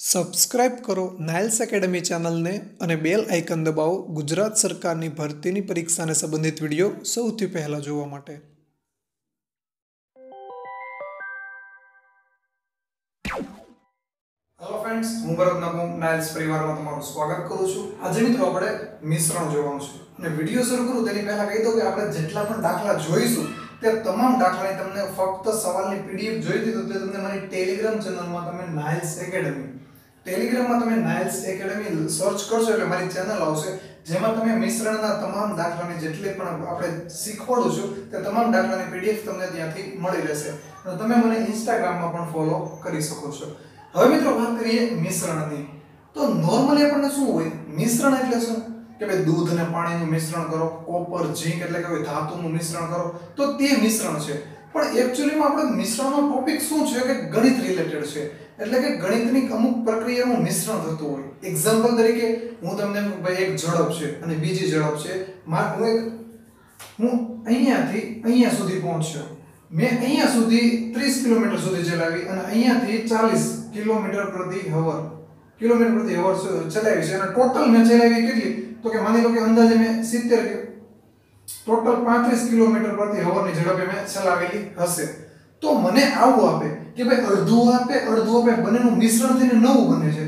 Subscribe કરો Niles academy ચેનલને અને બેલ આઇકન દબાવો ગુજરાત સરકારની ભરતીની પરીક્ષાને સંબંધિત વીડિયો સૌથી પહેલાં જોવા માટે. હેલો ફ્રેન્ડ્સ હું ભરત નગમ નાઇલ્સ પરિવારમાં તમારું સ્વાગત કરું છું. આજે મિત્રો આપણે મિશ્રણ જોવાનું છે. અને વીડિયો શરૂ કરું તેની પહેલા કહી દઉં કે આપણે જેટલા પણ દાખલા જોઈશું, તે તમામ દાખલાની તમને ફક્ત સવાલની પીડીએફ જોઈતી તો તે તમને મારી ટેલિગ્રામ ચેનલમાં તમે નાઇલ્સ એકેડમી ટેલિગ્રામમાં તમે નાઇલ્સ એકેડમી સર્ચ કરશો એટલે મારી ચેનલ આવશે, જેમાં તમે મિશ્રણના તમામ દાખલાની જેટલી પણ આપણે શીખવાડું છું, તે તમામ દાખલાની પીડીએફ તમને ત્યાંથી મળી રહેશે. અને તમે મને ઇન્સ્ટાગ્રામમાં પણ ફોલો કરી શકો છો. હવે મિત્રો વાત કરીએ મિશ્રણની. તો નોર્મલી આપણને શું હોય? મિશ્રણ એટલે શું? કે ભાઈ દૂધ અને પાણીનું મિશ્રણ કરો કોપર ઝીંક એટલે કે કોઈ ધાતુનું મિશ્રણ કરો, તો તે મિશ્રણ છે. પણ એકચ્યુઅલીમાં આપણે મિશ્રણનો ટોપિક શું છે કે ગણિત રિલેટેડ છે. એટલે કે ગણિતની અમુક પ્રક્રિયાનું મિશ્રણ થતું હોય. એક્ઝામ્પલ તરીકે હું તમને ભાઈ એક ઝડપ છે અને બીજી ઝડપ છે. માર હું એક હું અહીંયાથી અહીંયા સુધી પહોંચ્યો. મેં અહીંયા સુધી 30 કિલોમીટર સુધી ચલાવી અને અહીંયાથી 40 કિલોમીટર પ્રતિ હવર કિલોમીટર પ્રતિ હવર ચલાવી છે. અને ટોટલ મેં ચલાવી કેટલી? તો કે માની લો કે અંદાજે મેં સિત્તેર ટોટલ 35 કિલોમીટર પ્રતિ હવરની ઝડપે મેં ચલાવેલી હશે. તો મને આવું આપે કે ભાઈ અડધું આપે અડધું આપે, બંનેનું મિશ્રણ થઈને નવું બને છે.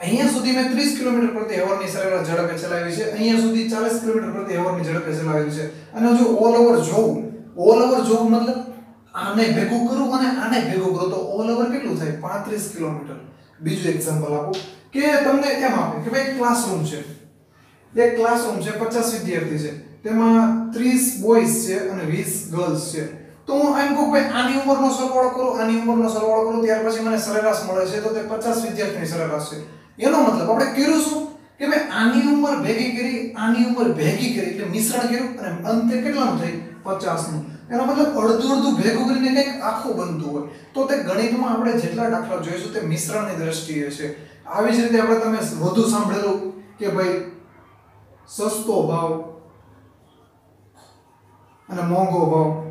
અહીંયા સુધી મેં 30 કિલોમીટર પ્રતિ અવરની સરેરાશ ઝડપે ચલાવી છે. અહીંયા સુધી 40 કિલોમીટર પ્રતિ અવરની ઝડપે ચલાવેલી છે. અને જો ઓલ ઓવર જોઉં ઓલ ઓવર જોઉં મતલબ આને ભેગું કરું અને આને ભેગું કરું. તો ઓલ ઓવર કેટલું થાય? 35 કિલોમીટર. બીજું એક્ઝામ્પલ આપું કે તમને એમ આપે કે ભાઈ ક્લાસરૂમ છે. એક ક્લાસરૂમ છે 50 વિદ્યાર્થી છે. તેમાં 30 બોયઝ છે અને વીસ ગર્લ્સ છે. તો હું એમ કહું ભાઈ, આની ઉંમરનો સરવાળો કરું, આની ઉંમરનો સરવાળો કરું, ત્યાર પછી મને સરેરાશ મળે છે. તો તે 50 વિદ્યાર્થીની સરેરાશ છે. એનો મતલબ આપણે કર્યું શું? કે ભાઈ, આની ઉંમર ભેગી કરી, આની ઉંમર ભેગી કરી, એટલે મિશ્રણ કર્યું અને અંતે કેટલાનું થઈ? પચાસનું. એનો મતલબ અડધું અડધું ભેગું કરીને કંઈક આખું બનતું હોય. તો તે ગણિતમાં આપણે જેટલા દાખલા જોઈશું તે મિશ્રણની દ્રષ્ટિએ છે. આવી જ રીતે આપણે તમે વધુ સાંભળેલું કે ભાઈ, સસ્તો ભાવ અને મોંઘો ભાવ.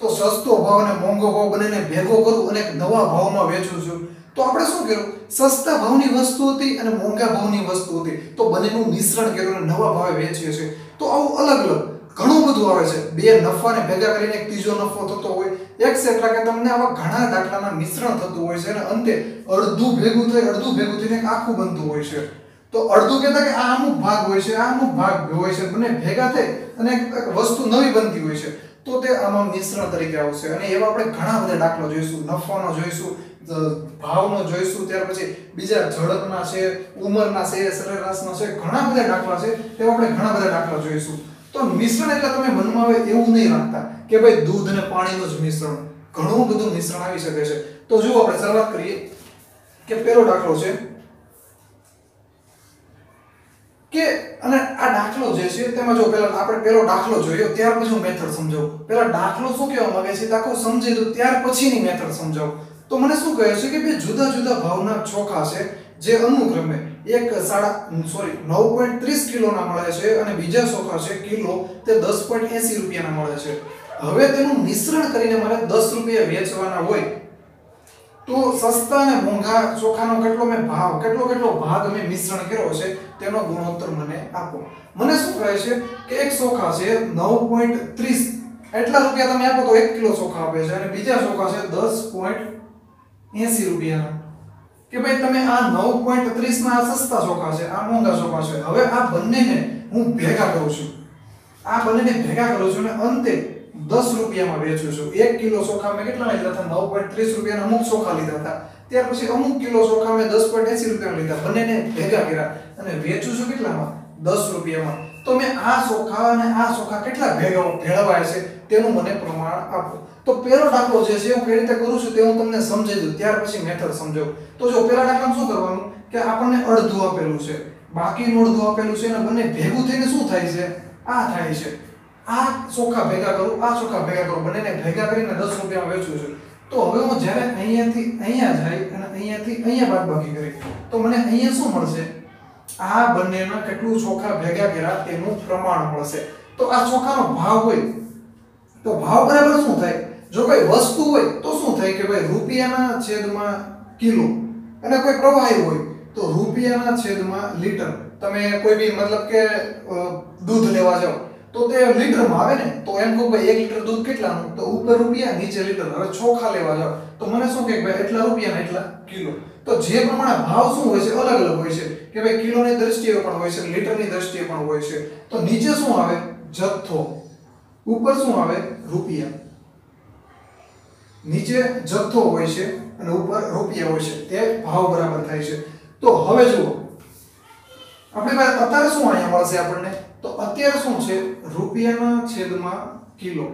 તો સસ્તો ભાવ અને મોંઘો ભાવ બંનેને ભેગો કરું અને એક નવા ભાવમાં વેચું છું. તો આપણે શું કર્યું? સસ્તા ભાવની વસ્તુ હતી અને મોંઘા ભાવની વસ્તુ હતી. તો બંનેનું મિશ્રણ કર્યું અને નવા ભાવે વેચીએ છીએ તો આવું અલગ અલગ ઘણું બધું આવે છે. બે નફાને ભેગા કરીને એક ત્રીજો નફો થતો હોય. એક્સેટ્રા કે તમને આવા ઘણા દાખલાના મિશ્રણ થતું હોય છે અને અંતે અડધું ભેગું થઈ અડધું ભેગું થઈને એક આખું બનતું હોય છે. તો અડધું કહેતા કે આ અમુક ભાગ હોય છે, આ અમુક ભાગ હોય છે. બંને ભેગા થઈ અને એક એક વસ્તુ નવી બનતી હોય છે. તો તે આમાં મિશ્રણ તરીકે આવશે. અને એવા આપણે ઘણા બધા દાખલા જોઈશું. નફાનો જોઈશું ભાવનો જોઈશું, ત્યાર પછી બીજા ઝડપના છે, ઉંમરના છે, સરેરાશના છે, ઘણા બધા દાખલા છે, તેવા આપણે ઘણા બધા દાખલા જોઈશું. તો મિશ્રણ એટલે તમે મનમાં આવે એવું નહીં રાખતા કે ભાઈ દૂધ અને પાણીનું જ મિશ્રણ. ઘણું બધું મિશ્રણ આવી શકે છે. તો જુઓ આપણે શરૂઆત કરીએ કે પહેલો દાખલો છે કે અને આ દાખલો જે છે, તેમાં જો પહેલા આપણે પહેલો દાખલો જોયો, ત્યાર પછી હું મેથડ સમજાવું. પહેલા દાખલો શું કહેવા માંગે છે દાખલો સમજી દો ત્યાર પછીની મેથડ સમજાવું. તો મને શું કહે છે કે બે જુદા જુદા ભાવના ચોખા છે, જે અનુક્રમે એક સાડા સોરી નવ પોઈન્ટ ત્રીસ કિલોના મળે છે અને બીજા ચોખા છે કિલો, તે દસ પોઈન્ટ એસી રૂપિયાના મળે છે. હવે તેનું મિશ્રણ કરીને મારે દસ રૂપિયા વેચવાના હોય, તો સસ્તા અને મોંઘા ચોખાનો કેટલો મેં ભાવ, કેટલો કેટલો ભાગ મેં મિશ્રણ કર્યો છે તેનો ગુણોત્તર મને આપો. મને શું કહે છે કે એક ચોખા છે નવ પોઈન્ટ ત્રીસ. એટલા રૂપિયા તમે આપો તો એક કિલો ચોખા આપે છે અને બીજા ચોખા છે દસ પોઈન્ટ એસી રૂપિયાના. કે ભાઈ તમે આ નવ પોઈન્ટ ત્રીસ ના આ સસ્તા ચોખા છે, આ મોંઘા ચોખા છે, હવે આ બંનેને હું ભેગા કરું છું. આ બંનેને ભેગા કરું છું અને અંતે દસ રૂપિયામાં વેચું છું. એક કિલો ચોખા મેં કેટલા લીધા હતા? નવ પોઈન્ટ ત્રીસ રૂપિયાના અમુક ચોખા લીધા હતા. ત્યાર પછી અમુક કિલો ચોખા મેં દસ પોઈન્ટ એસી રૂપિયા લીધા. બંનેને ભેગા કર્યા. અને વેચું છું કેટલામાં? દસ રૂપિયામાં. તો મેં આ ચોખા અને આ ચોખા કેટલા ભેગા ભેળવાય છે તેનું મને પ્રમાણ આપો. તો પહેલો દાખલો જે છે, હું કઈ રીતે કરું છું તે હું તમને સમજાવી દઉં. ત્યાર પછી મેથડ સમજાવું. તો જો પહેલા દાખલામાં શું કરવાનું? કે આપણને અડધું આપેલું છે. બાકીનું અડધું આપેલું છે અને બંને ભેગું થઈને શું થાય છે? આ થાય છે. આ ચોખા ભેગા કરું, આ ચોખા ભેગા કરું. બંનેને ભેગા કરીને દસ રૂપિયામાં વેચું છું. તો હવે હું જ્યારે અહીંયાથી અહીંયા જાય અને અહીંયાથી અહીંયા બાદબાકી કરી, તો મને અહીંયા શું મળશે? આ બંનેના કેટલું ચોખા ભેગા કર્યા તેનું પ્રમાણ મળશે. તો આ ચોખાનો ભાવ હોય. તો ભાવ બરાબર શું થાય? જો કોઈ વસ્તુ હોય, તો શું થાય કે ભાઈ રૂપિયાના છેદમાં કિલો? અને કોઈ પ્રવાહી હોય, તો રૂપિયાના છેદમાં લીટર. તમે કોઈ બી, મતલબ કે દૂધ લેવા જાઓ તો તે લીટરમાં આવે ને, તો એમ કહું ભાઈ, એક લીટર દૂધ કેટલાનું? તો ઉપર રૂપિયા, નીચે લીટર. હવે ચોખા લેવા જાવ તો મને શું કે ભાઈ, એટલા રૂપિયા એટલા કિલો. તો જે પ્રમાણે ભાવ શું હોય છે, અલગ અલગ હોય છે. કે ભાઈ, કિલોની દ્રષ્ટિએ પણ હોય છે, લીટરની દ્રષ્ટિએ પણ હોય છે. તો નીચે શું આવે? જથ્થો. ઉપર શું આવે? રૂપિયા. નીચે જથ્થો હોય છે અને ઉપર રૂપિયા હોય છે. તે ભાવ બરાબર થાય છે. તો હવે જુઓ. આપણે અત્યારે શું અહીંયા મળશે આપણને? તો અત્યારે શું છે? રૂપિયાના છેદમાં કિલો.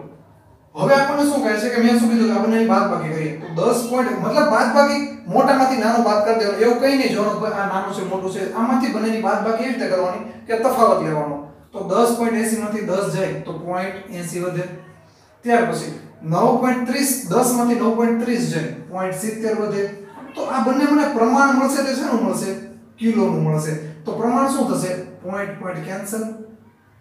હવે આપણને શું કહે છે કે મેં શું કીધું કે આપણે બાદ બાકી કરીએ? તો 10 પોઈન્ટ મતલબ બાદ બાકી મોટામાંથી નાનો બાદ કરી દેવાનો. એવું કઈ નહીં જોવાનું આ નાનું છે, મોટું છે, આમાંથી બંનેની બાદબાકી એવી રીતે કરવાની કે તફાવત લેવાનો. તો 10.80 માંથી 10 જાય, તો 0.80 વધે. ત્યાર પછી 9.30 10 માંથી 9.30 જાય 0.70 વધે. તો આ બંને મને પ્રમાણ મળશે તે શેનું મળશે? કિલોનું મળશે. તો પ્રમાણ શું થશે? પોઈન્ટ પોઈન્ટ કેન્સલ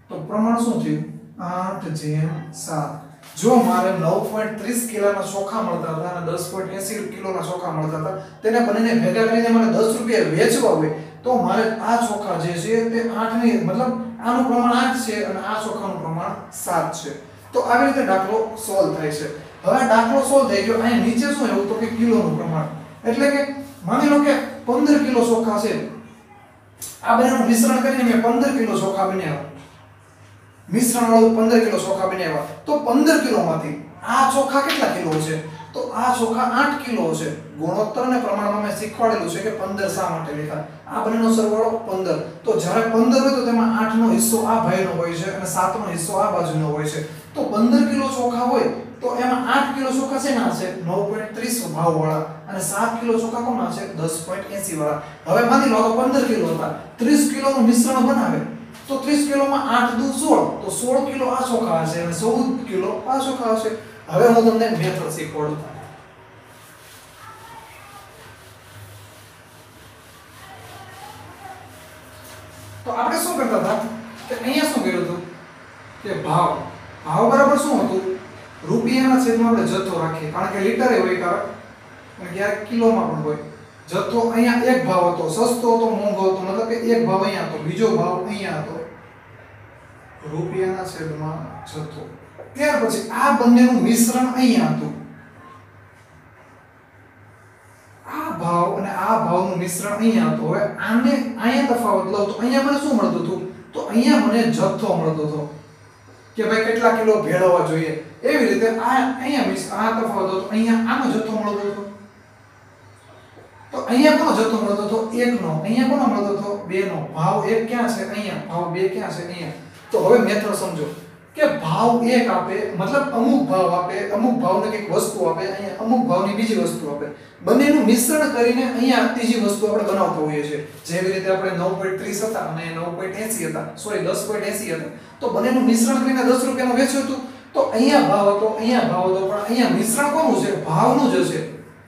તો પ્રમાણ શું થયું? 8 જેમ 7 જો મારે 9.30 કિલોના ચોખા મળતા હતા અને 10.80 કિલોના ચોખા મળતા હતા, તેને બંનેને ભેગા કરીને મને 10 રૂપિયા વેચવા હોય, તો મારે આ ચોખા જે છે તે 8 ની મતલબ આનું પ્રમાણ 8 છે અને આ ચોખાનું પ્રમાણ 7 છે. તો આવી રીતે દાખલો સોલ્વ થાય છે. હવે દાખલો સોલ્વ થઈ ગયો, અહીં નીચે શું એવું તો કે કિલોનું પ્રમાણ. એટલે કે માની લો કે 15 કિલો ચોખા છે. આ બંનેનું મિશ્રણ કરીને મેં 15 કિલો ચોખા બનાવ્યા મિશ્રણ વાળું 15 કિલો ચોખા બનાવ્યા તો 15 કિલોમાંથી આ ચોખા કેટલા કિલો છે? તો આ ચોખા આઠ કિલો છે. ગુણોત્તર અને પ્રમાણમાં મેં શીખવાડેલું છે કે 15 શા માટે લીધા આ બંનેનો સરવાળો 15 તો જ્યારે 15 હોય તો તેમાં 8 નો હિસ્સો આ ભાઈનો હોય છે અને 7 નો હિસ્સો આ બાજુનો હોય છે. તો 15 કિલો ચોખા હોય તો એમાં આઠ કિલો ચોખા છે? ના છે 9.30 ભાવ વાળા અને સાત કિલો ચોખા કોના છે? 10.80 વાળા. હવે માની લો તો 15 કિલો હતા. 30 કિલોનું મિશ્રણ બનાવે. તો 30 કિલોમાં 8 દુ 16 તો 16 કિલો આ ચોખા હશે અને 14 કિલો આ ચોખા હશે. હવે હું તમને મેથડ શીખવાડું તો આપણે શું કરતા હતા કે અહીંયા શું કર્યું હતું? કે ભાવ. ભાવ બરાબર શું હતું? રૂપિયાના છેદમાં આપણે જથ્થો રાખીએ. કારણ કે લીટરે હોય કારણ અને ક્યારેક કિલોમાં પણ હોય. જથ્થો અહીંયા એક ભાવ હતો. સસ્તો હતો, મોંઘો હતો. મતલબ કે એક ભાવ અહીંયા હતો. બીજો ભાવ અહીંયા હતો. રૂપિયાના છેદમાં જથ્થો ત્યાર પછી આ બંનેનું મિશ્રણ અહીંયા હતું. આ ભાવ અને આ ભાવનું મિશ્રણ અહીંયા હતું. હવે આને અહીંયા તફાવત લઉં તો અહીંયા મને શું મળતું હતું? તો અહીંયા મને જથ્થો મળતો હતો કે ભાઈ કેટલા કિલો ભેળવવા જોઈએ. એવી રીતે આ અહીંયા મિસ આ તફાવત હતો. અહીંયા આનો જથ્થો મળતો હતો. તો અહીંયા કોનો જથ્થો મળતો હતો? એકનો. અહીંયા કોનો મળતો હતો? બેનો. ભાવ એક ક્યાં છે? અહીંયા. ભાવ બે ક્યાં છે? અહીંયા. તો હવે મેથડ સમજો કે ભાવ એક આપે, મતલબ અમુક ભાવ આપે, અમુક ભાવને કંઈક વસ્તુ આપે, અહીંયા અમુક ભાવની બીજી વસ્તુ આપે. બંનેનું મિશ્રણ કરીને અહીંયા ત્રીજી વસ્તુ આપણે બનાવતા હોઈએ છીએ. જેવી રીતે આપણે 9.30 હતા અને 9.80 હતા. સોરી 10.80 હતા. તો બંનેનું મિશ્રણ કરીને દસ રૂપિયામાં વેચ્યું હતું. તો અહીંયા ભાવ હતો, અહીંયા ભાવ હતો, પણ અહીંયા મિશ્રણ કોનું છે? ભાવનું જ હશે.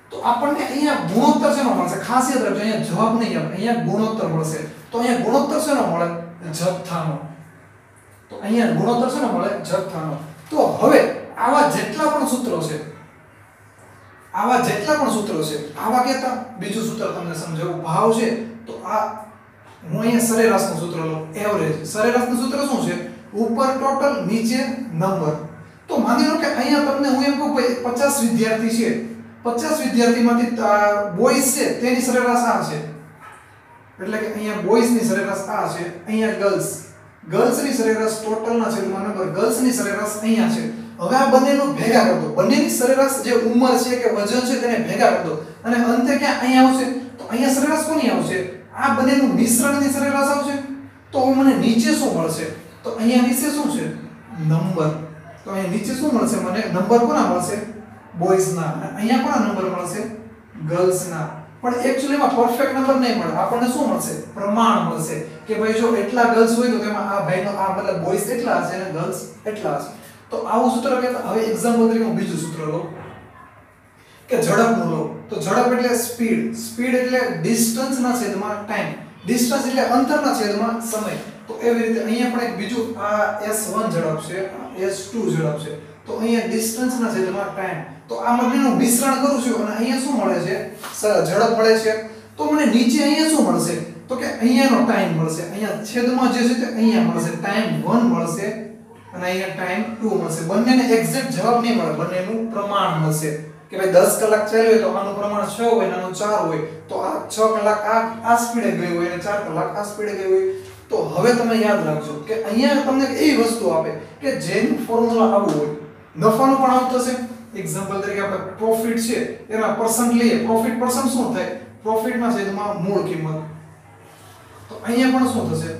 તો આપણને અહીંયા ગુણોત્તર શેનો મળશે? ખાસ યાદ રાખજો, અહીંયા જવાબ નહીં આવે. અહીંયા ગુણોત્તર મળશે. તો અહીંયા ગુણોત્તર શેનો મળે? જથ્થાનો. તો અહીંયા ગુણોત્તર ને મળે જથ્થાનો તો હવે આવા જેટલા પણ સૂત્રો છે, આવા જેટલા પણ સૂત્રો છે, આવા કહેતા, બીજું સૂત્ર તમને સમજાવું, ભાવ છે, તો આ હું અહીંયા સરેરાશનું સૂત્ર લઉં એવરેજ સરેરાશનું સૂત્ર શું છે? ઉપર ટોટલ નીચે નંબર તો માની લો કે અહીંયા તમને હું એમ કહું 50 વિદ્યાર્થી છે. 50 વિદ્યાર્થીમાંથી બોયઝ છે, તેની સરેરાશ આ છે. એટલે કે અહીંયા બોયઝની સરેરાશ આ છે, અહીંયા ગર્લ્સ ગર્લ્સની સરેરાશ ટોટલના છેદમાં નંબર ગર્લ્સની સરેરાશ અહીંયા છે. હવે આ બંનેનું ભેગા કરી બંનેની સરેરાશ જે ઉંમર છે કે વજન છે તેને ભેગા કરી અને અંતે ક્યાં અહીંયા આવશે? તો અહીંયા સરેરાશ કોની આવશે? આ બંનેનું મિશ્રણની સરેરાશ આવશે. તો મને નીચે શું મળશે? તો અહીંયા નીચે શું છે? નંબર. તો અહીંયા નીચે શું મળશે મને? નંબર કોના મળશે? બોયઝના. અને અહીંયા કોના નંબર મળશે? ગર્લ્સના. પણ એક્ચ્યુઅલીમાં પરફેક્ટ નંબર નહીં મળે. આપણને શું મળશે? પ્રમાણ મળશે. કે ભાઈ જો એટલા ગર્લ્સ હોય તો તેમાં આ ભાઈનો આ મતલબ બોયઝ એટલા હશે અને ગર્લ્સ એટલા હશે. તો આવું સૂત્ર કહેતા, હવે એક્ઝામ્પલ તરીકે હું બીજું સૂત્ર લઉં. કે ઝડપનું લો તો ઝડપ એટલે સ્પીડ સ્પીડ એટલે ડિસ્ટન્સના છેદમાં ટાઈમ ડિસ્ટન્સ એટલે અંતરના છેદમાં સમય. તો એવી રીતે અહીંયા પણ એક બીજું, આ S1 ઝડપ છે, આ S2 ઝડપ છે. તો અહીંયા ડિસ્ટન્સના છેદમાં ટાઈમ તો આ બંનેનું મિશ્રણ કરું છું અને અહીંયા શું મળે છે? સર ઝડપ મળે છે. તો મને નીચે અહીંયા શું મળશે? તો કે અહીંયાનો ટાઈમ મળશે. અહીંયા છેદમાં જે છે તે અહીંયા મળશે. ટાઈમ 1 મળશે અને અહીંયા ટાઈમ 2 મળશે. બંનેને એક્ઝેક્ટ જવાબ નહીં મળે. બંનેનું પ્રમાણ મળશે. કે ભાઈ 10 કલાક ચાલ્યો તો આનું પ્રમાણ 6 હોય અને આનું 4 હોય. તો આ 6 કલાક આ આ સ્પીડે ગઈ હોય અને 4 કલાક આ સ્પીડે ગઈ હોય. તો હવે તમે યાદ રાખજો કે અહીંયા તમને એવી વસ્તુ આપે કે જેનું ફોર્મ્યુલા આવું હોય. નફાનું પણ આવતું થશે. એક્ઝામ્પલ તરીકે આપણે પ્રોફિટ છે, એના પર્સન્ટ લઈએ. પ્રોફિટ પર્સન્ટ શું થાય? પ્રોફિટના છેદમાં મૂળ કિંમત. તો અહીંયા પણ શું થશે?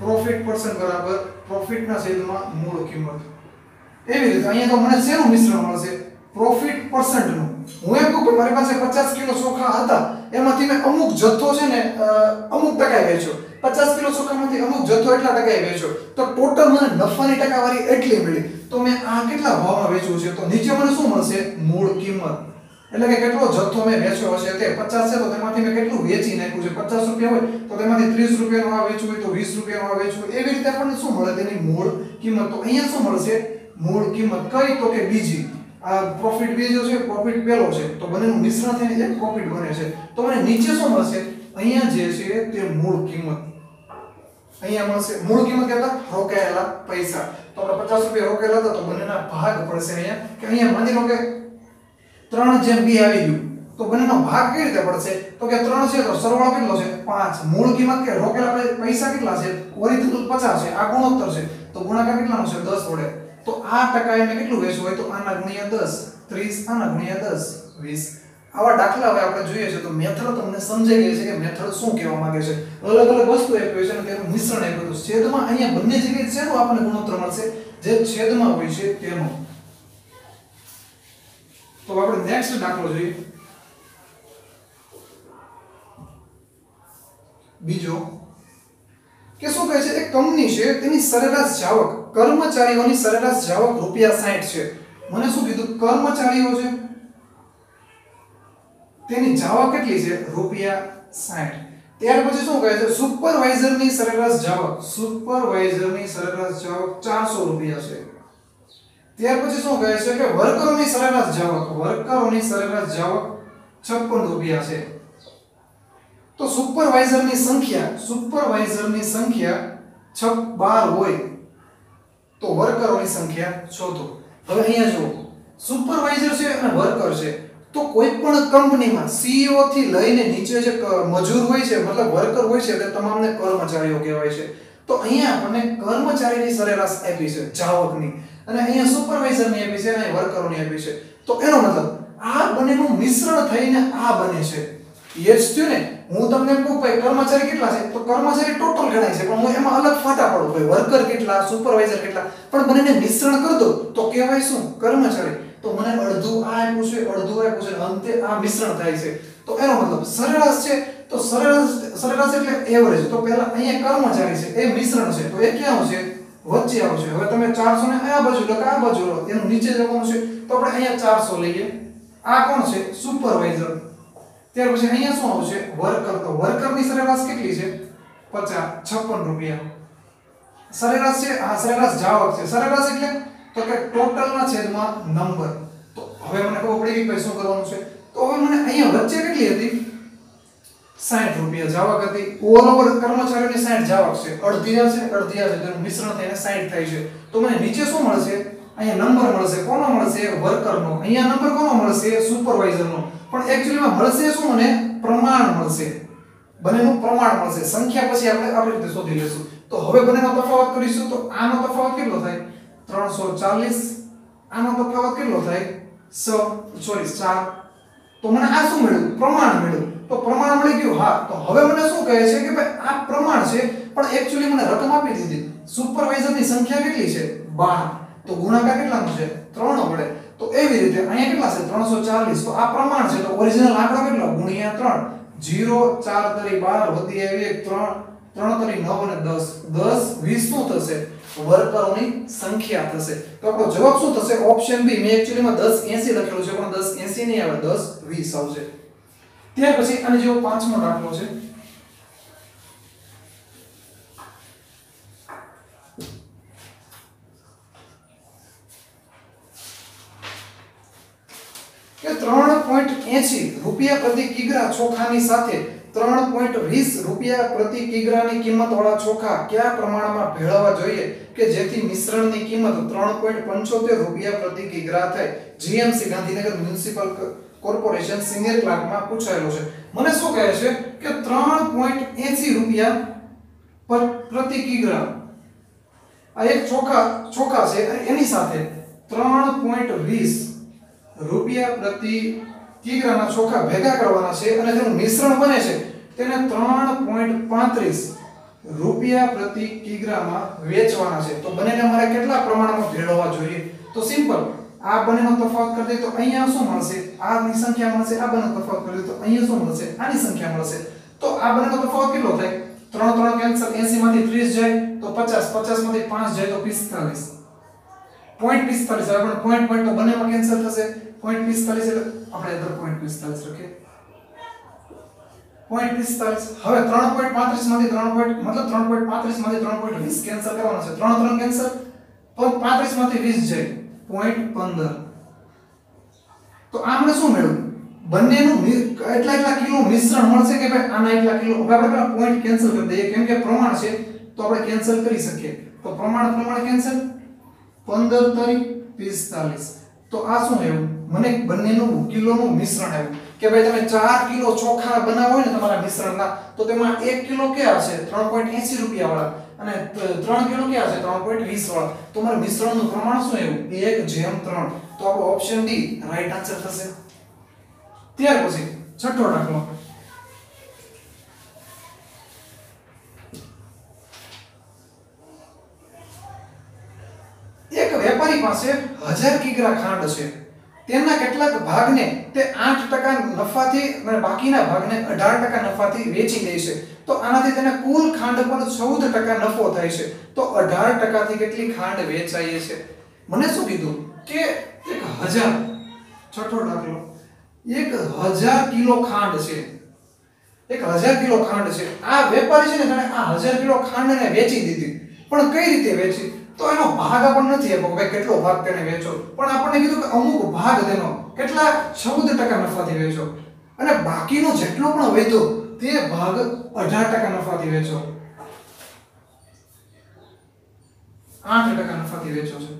પ્રોફિટ પર્સન્ટ બરાબર પ્રોફિટના છેદમાં મૂળ કિંમત. એવી રીતે અહીંયા તો મને શેનું મિશ્રણ મળશે? પ્રોફિટ પર્સન્ટનું હું એમ કહું કે મારી પાસે 50 કિલો ચોખા હતા, એમાંથી મેં અમુક જથ્થો છે ને અમુક ટકાએ વેચ્યો. 50 કિલો ચોખામાંથી અમુક જથ્થો એટલા ટકાએ વેચ્યો. તો ટોટલ મને નફાની ટકાવારી એટલી મળી. તો મેં આ કેટલા ભાવમાં વેચ્યું છે? તો નીચે મને શું મળશે? મૂળ કિંમત. એટલે કે કેટલો જથ્થો મેં વેચ્યો હશે તે 50 છે, તો તેમાંથી મેં કેટલું વેચી નાખ્યું છે? 50 રૂપિયા હોય, તો તેમાંથી 30 રૂપિયાનો આ વેચવું હોય, તો 20 રૂપિયાનો આ વેચવું એવી રીતે આપણને શું મળે? તેની મૂળ કિંમત. તો અહીંયા શું મળશે? મૂળ કિંમત કઈ? તો કે બીજી. આ પ્રોફિટ બીજો છે પ્રોફિટ પહેલો છે. તો બંનેનું મિશ્રણ થઈને એક પ્રોફિટ બને છે. તો મને નીચે શું મળશે? અહીંયા જે છે તે મૂળ કિંમત. અહીંયા મળશે. મૂળ કિંમત કેટલા? રોકાયેલા પૈસા. તો આપણે 50 રૂપિયા રોકાયેલા હતા, તો બંનેના ભાગ પડશે અહીંયા. કે અહીંયા માની લો કે ત્રણ જેમ બી આવી ગયું, તો બંનેનો ભાગ કેવી રીતે પડશે? તો કે ત્રણ છે તો સરવાળો કેટલો છે? પાંચ. મૂળ કિંમત કે રોકેલા પૈસા કેટલા છે? ઓરિજિનલ 50 છે. આ ગુણોત્તર છે. તો ગુણાકાર કેટલાનો છે? 10 વડે. તો આ ટકા એને કેટલું વેચવું હોય? તો આના ગુણ્યા 10 30 આના ગુણ્યા 10 20 આવા દાખલા હવે આપણે જોઈએ છે તો મેથડ તમને સમજાઈ ગઈ છે કે મેથડ શું કહેવા માંગે છે? અલગ અલગ વસ્તુ આપ્યું છે અને તેનું મિશ્રણ આપ્યું છે છેદમાં અહીંયા બંને જગ્યાએ શેનું આપણને ગુણોત્તર મળશે. જે છેદમાં હોય છે તેનો. તો આપણે નેક્સ્ટ દાખલો જોઈએ. બીજો. કે શું કહે છે? એક કંપની છે, તેની સરેરાશ જાવક કર્મચારીઓની સરેરાશ જાવક રૂપિયા 60 છે. મને શું કીધું? કર્મચારીઓ છે. તેની જાવક કેટલી છે? રૂપિયા 60 ત્યાર પછી શું કહે છે? સુપરવાઇઝરની સરેરાશ જાવક, સુપરવાઇઝરની સરેરાશ જાવક 400 રૂપિયા છે. ત્યાર પછી શું કહે છે કે વર્કરોની સરેરાશ જાવક, વર્કરોની સરેરાશ જાવક 56 રૂપિયા છે. તો સુપરવાઇઝરની સંખ્યા સુપરવાઇઝરની સંખ્યા છ 12 હોય તો વર્કરોની સંખ્યા શોધો હવે અહીંયા જુઓ. સુપરવાઇઝર છે અને વર્કર છે. તો કોઈ પણ કંપનીમાં સીઈઓ થી લઈને નીચે જે મજૂર હોય છે, મતલબ વર્કર હોય છે તે તમામને કર્મચારીઓ કહેવાય છે. તો અહીંયા આપણને કર્મચારીની સરેરાશ આપી છે, જાવકની. અને અહીંયા સુપરવાઇઝરની આપી છે અને વર્કરોની આપી છે. તો એનો મતલબ, આ બંનેનું મિશ્રણ થઈને આ બને છે. યસ થયું ને? હું તમને કહું ભાઈ, કર્મચારી કેટલા છે? તો કર્મચારી ટોટલ ગણાય છે, પણ હું એમાં અલગ ફાટા પાડું. ભાઈ વર્કર કેટલા સુપરવાઇઝર કેટલા? પણ બંનેને મિશ્રણ કરી દો તો કહેવાય શું? કર્મચારી. તો મને અડધું આ આપ્યું છે, અડધું આપ્યું છે અંતે આ મિશ્રણ થાય છે. તો એનો મતલબ સરેરાશ છે, તો સરેરાશ સરેરાશ એટલે એવરેજ તો પહેલા અહીંયા કર્મચારી છે, એ મિશ્રણ છે. તો એ ક્યાં આવશે? વચ્ચે આવશે. હવે તમે 400 ને આ બાજુ લખો, આ બાજુ લો. એનું નીચે જવાનું છે. તો આપણે અહીંયા 400 લઈએ. આ કોણ છે? સુપરવાઇઝર ત્યાર પછી અહીંયા શું આવશે? વર્કર તો વર્કરની સરેરાશ કેટલી છે? 50 56 રૂપિયા. સરેરાશ છે, આ સરેરાશ જાવક છે. સરેરાશ એટલે તો કે ટોટલના છેદમાં નંબર. તો હવે મને ખબર પડી કે શું કરવાનું છે? તો હવે મને અહીંયા વચ્ચે કેટલી હતી? 60 રૂપિયા જાવક હતી. ઓલ ઓવર કર્મચારીઓની 60 જાવક છે. અડધી છે અડધી છે. તેનું મિશ્રણ થઈને 60 થાય છે. તો મને નીચે શું મળશે? અહીંયા નંબર મળશે. કોનો મળશે? વર્કરનો. અહીંયા નંબર કોનો મળશે? સુપરવાઇઝરનો. પણ એક્ચ્યુઅલીમાં મળશે શું મને પ્રમાણ મળશે? બંનેનું પ્રમાણ મળશે. સંખ્યા પછી આપણે આપણે રીતે શોધી લઈશું. તો હવે બંનેનો તફાવત કરીશું. તો આનો તફાવત કેટલો થાય? 340 આનો તફાવત કેટલો થાય? 6 સોરી 4 તો મને આ શું મળ્યું? પ્રમાણ મળ્યું. તો પ્રમાણ મળી ગયું? હા. તો હવે મને શું કહે છે કે ભાઈ, આ પ્રમાણ છે, પણ એક્ચ્યુઅલી મને રકમ આપી દીધી. સુપરવાઇઝરની સંખ્યા કેટલી છે? 12 તો ગુણાકાર કેટલાનો છે? 3 વડે તો એવી રીતે અહીંયા કેટલા છે? 340 તો આ પ્રમાણ છે, તો ઓરિજિનલ આંકડો કેટલો? ગુણ્યા 3 0 4 તરી 12 વધી આવી 3 3 તરી 9 અને 10 10 20 શું થશે? વર્કરોની સંખ્યા થશે. તો આપણો જવાબ શું થશે? ઓપ્શન બી મેં એક્ચ્યુઅલીમાં 10 80 લખેલું છે, પણ 10 80 નહીં આવે 10 20 આવશે. ત્યાર પછી, અને જેવો પાંચમો દાખલો છે. કે ત્રણ પોઈન્ટ એસી રૂપિયા પ્રતિ કિગ્રા ચોખાની સાથે ત્રણ પોઈન્ટ વીસ રૂપિયા પ્રતિ કિગ્રાની કિંમત વાળા ચોખા કયા પ્રમાણમાં ભેળવવા જોઈએ કે જેથી મિશ્રણની કિંમત ત્રણ પોઈન્ટ પંચોતેર રૂપિયા પ્રતિ કિગ્રા થાય? GMC, Gandhinagar municipal corporation senior ક્લાર્કમાં પૂછાયેલો છે. મને શું કહે છે કે ત્રણ પોઈન્ટ એસી રૂપિયા પર પ્રતિ કિગ્રા? આ એક ચોખા ચોખા છે એની સાથે ત્રણ પોઈન્ટ વીસ રૂપિયા પ્રતિ કિગ્રાના ચોખા ભેગા કરવાના છે અને તેનું મિશ્રણ બને છે. તેને ત્રણ પોઈન્ટ પાંત્રીસ રૂપિયા પ્રતિ કિગ્રામાં વેચવાના છે. તો બંનેને મારે કેટલા પ્રમાણમાં ભેળવવા જોઈએ? તો સિમ્પલ આ બંનેનો તફાવત કરી દે તો અહીંયા શું મળશે? આની સંખ્યા મળશે, આ બંનેનો તફાવત કરી દે તો અહીંયા શું મળશે? આની સંખ્યા મળશે. તો આ બંનેનો તફાવત કેટલો થાય? ત્રણ ત્રણ કેન્સલ 80 માંથી 30 જાય, તો 50 50 માંથી 5 જાય, તો 45 પોઈન્ટ 45 હવે પણ પોઈન્ટ પોઈન્ટ તો બંનેમાં કેન્સલ થશે. પોઈન્ટ 45 એટલે આપણે અંદર પોઈન્ટ 45 રાખીએ. પોઈન્ટ 45 હવે 3.35 માંથી ત્રણ પોઈન્ટ મતલબ 3.35 માંથી 3.20 કેન્સલ કરવાનો છે. 3 3 કેન્સલ તો 35 માંથી વીસ જાય. પોઈન્ટ 15 તો આમને શું મેળવ્યું બંનેનું એટલા એટલા કિલો મિશ્રણ મળશે કે ભાઈ આના એટલા કિલો? હવે આપણે પેલા પોઈન્ટ કેન્સલ કરી દઈએ. કેમ કે પ્રમાણ છે, તો આપણે કેન્સલ કરી શકીએ. તો પ્રમાણ પ્રમાણ કેન્સલ 15 તરી 45 તો આ શું આવ્યું મને બંનેનું કિલોનું મિશ્રણ આવ્યું કે ભાઈ તમે 4 કિલો ચોખા બનાવો ને તમારા મિશ્રણના, તો તેમાં 1 કિલો કયા છે 3.80 રૂપિયા વાળા અને 3 કિલો કયા છે 3.20 વાળા તો મારા મિશ્રણનું પ્રમાણ શું આવ્યું? 1 જેમ 3 તો આપણો ઓપ્શન ડી રાઈટ આન્સર થશે. ત્યાર પછી, છઠ્ઠો દાખલો. એક વેપારી પાસે 1000 કિગ્રા ખાંડ છે. તેના કેટલાક ભાગને તે આઠ ટકા નફાથી અને બાકીના ભાગને 18% નફાથી વેચી દે છે. તો આનાથી તેને કુલ ખાંડ પર 14% નફો થાય છે. તો અઢાર ટકાથી કેટલી ખાંડ વેચાય છે? મને શું કીધું? કે એક હજાર, છઠ્ઠો દાખલો. એક હજાર કિલો ખાંડ છે. એક હજાર કિલો ખાંડ છે. આ વેપારી છે ને જાણે આ હજાર કિલો ખાંડને વેચી દીધી. પણ કઈ રીતે વેચી? તો એનો ભાગ આપણને નથી આપ્યો ભાઈ કેટલો ભાગ તેને વેચો. પણ આપણને કીધું કે અમુક ભાગ તેનો કેટલા ચૌદ ટકા નફાથી વેચો. અને બાકીનો જેટલો પણ વેચો, તે ભાગ અઢાર ટકા નફાથી વેચો. આઠ ટકા નફાથી વેચો છે.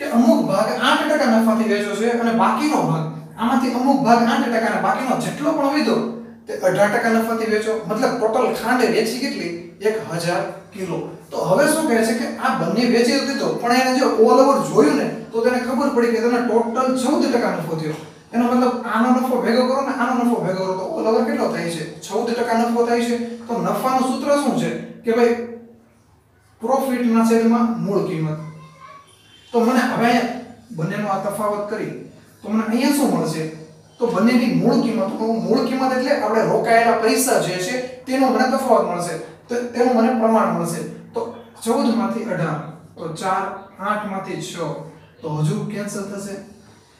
કે અમુક ભાગ આઠ ટકા નફાથી વેચો છે અને બાકીનો ભાગ, આમાંથી અમુક ભાગ આઠ ટકા બાકીનો જેટલો પણ વધ્યો તે 18% નફાથી વેચો. મતલબ ટોટલ ખાંડ વેચી કેટલી? 1000 કિલો. તો હવે શું કહે છે કે આ બંને વેચી દીધો, પણ એને જે ઓલ ઓવર જોયું ને, તો તેને ખબર પડી કે તેને ટોટલ 14% નફો થયો. એનો મતલબ આનો નફો ભેગો કરો ને આનો નફો ભેગો કરો, તો ઓલ ઓવર કેટલો થાય છે? 14% નફો થાય છે. તો નફાનું સૂત્ર શું છે? કે ભાઈ પ્રોફિટના છેદમાં મૂળ કિંમત. તો મને હવે બંનેનો આ તફાવત કરી, તો મને અહીંયા શું મળશે? તો બંનેની મૂળ કિંમત મૂળ કિંમત એટલે આપણે રોકાયેલા પૈસા જે છે, તેનો મને તફાવત મળશે. તો તેનું મને પ્રમાણ મળશે. તો 14 માંથી 18 તો 4 8 માંથી 6 તો હજુ કેન્સલ થશે.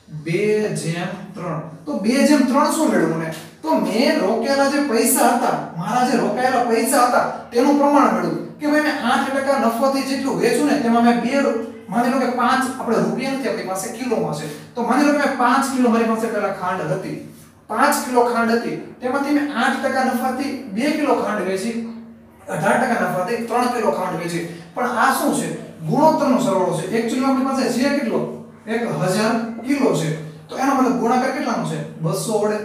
2 જેમ 3 તો 2 જેમ 3 શું મળ્યું મને? તો મેં રોકેલા જે પૈસા હતા, મારા જે રોકાયેલા પૈસા હતા, તેનું પ્રમાણ મળ્યું. કે ભાઈ મેં 8% નફાથી જેટલું વેચું ને, તેમાં મેં બે માની લો કે 5 આપણે રૂપિયા નથી આપણી પાસે કિલોમાં છે તો માની લો કે મેં 5 કિલો મારી પાસે પહેલા ખાંડ હતી. 5 કિલો ખાંડ હતી. તેમાંથી મેં 8% નફાથી 2 કિલો ખાંડ વેચી. 18% નફાથી 3 કિલો ખાંડ વેચે. પણ આ શું છે? ગુણોત્તરનો સરવાળો છે. એકચ્યુઅલી આપણી પાસે છે કેટલો? 1000 કિલો છે. તો એનો મતલબ ગુણાકાર કેટલાનો છે? 200 વડે.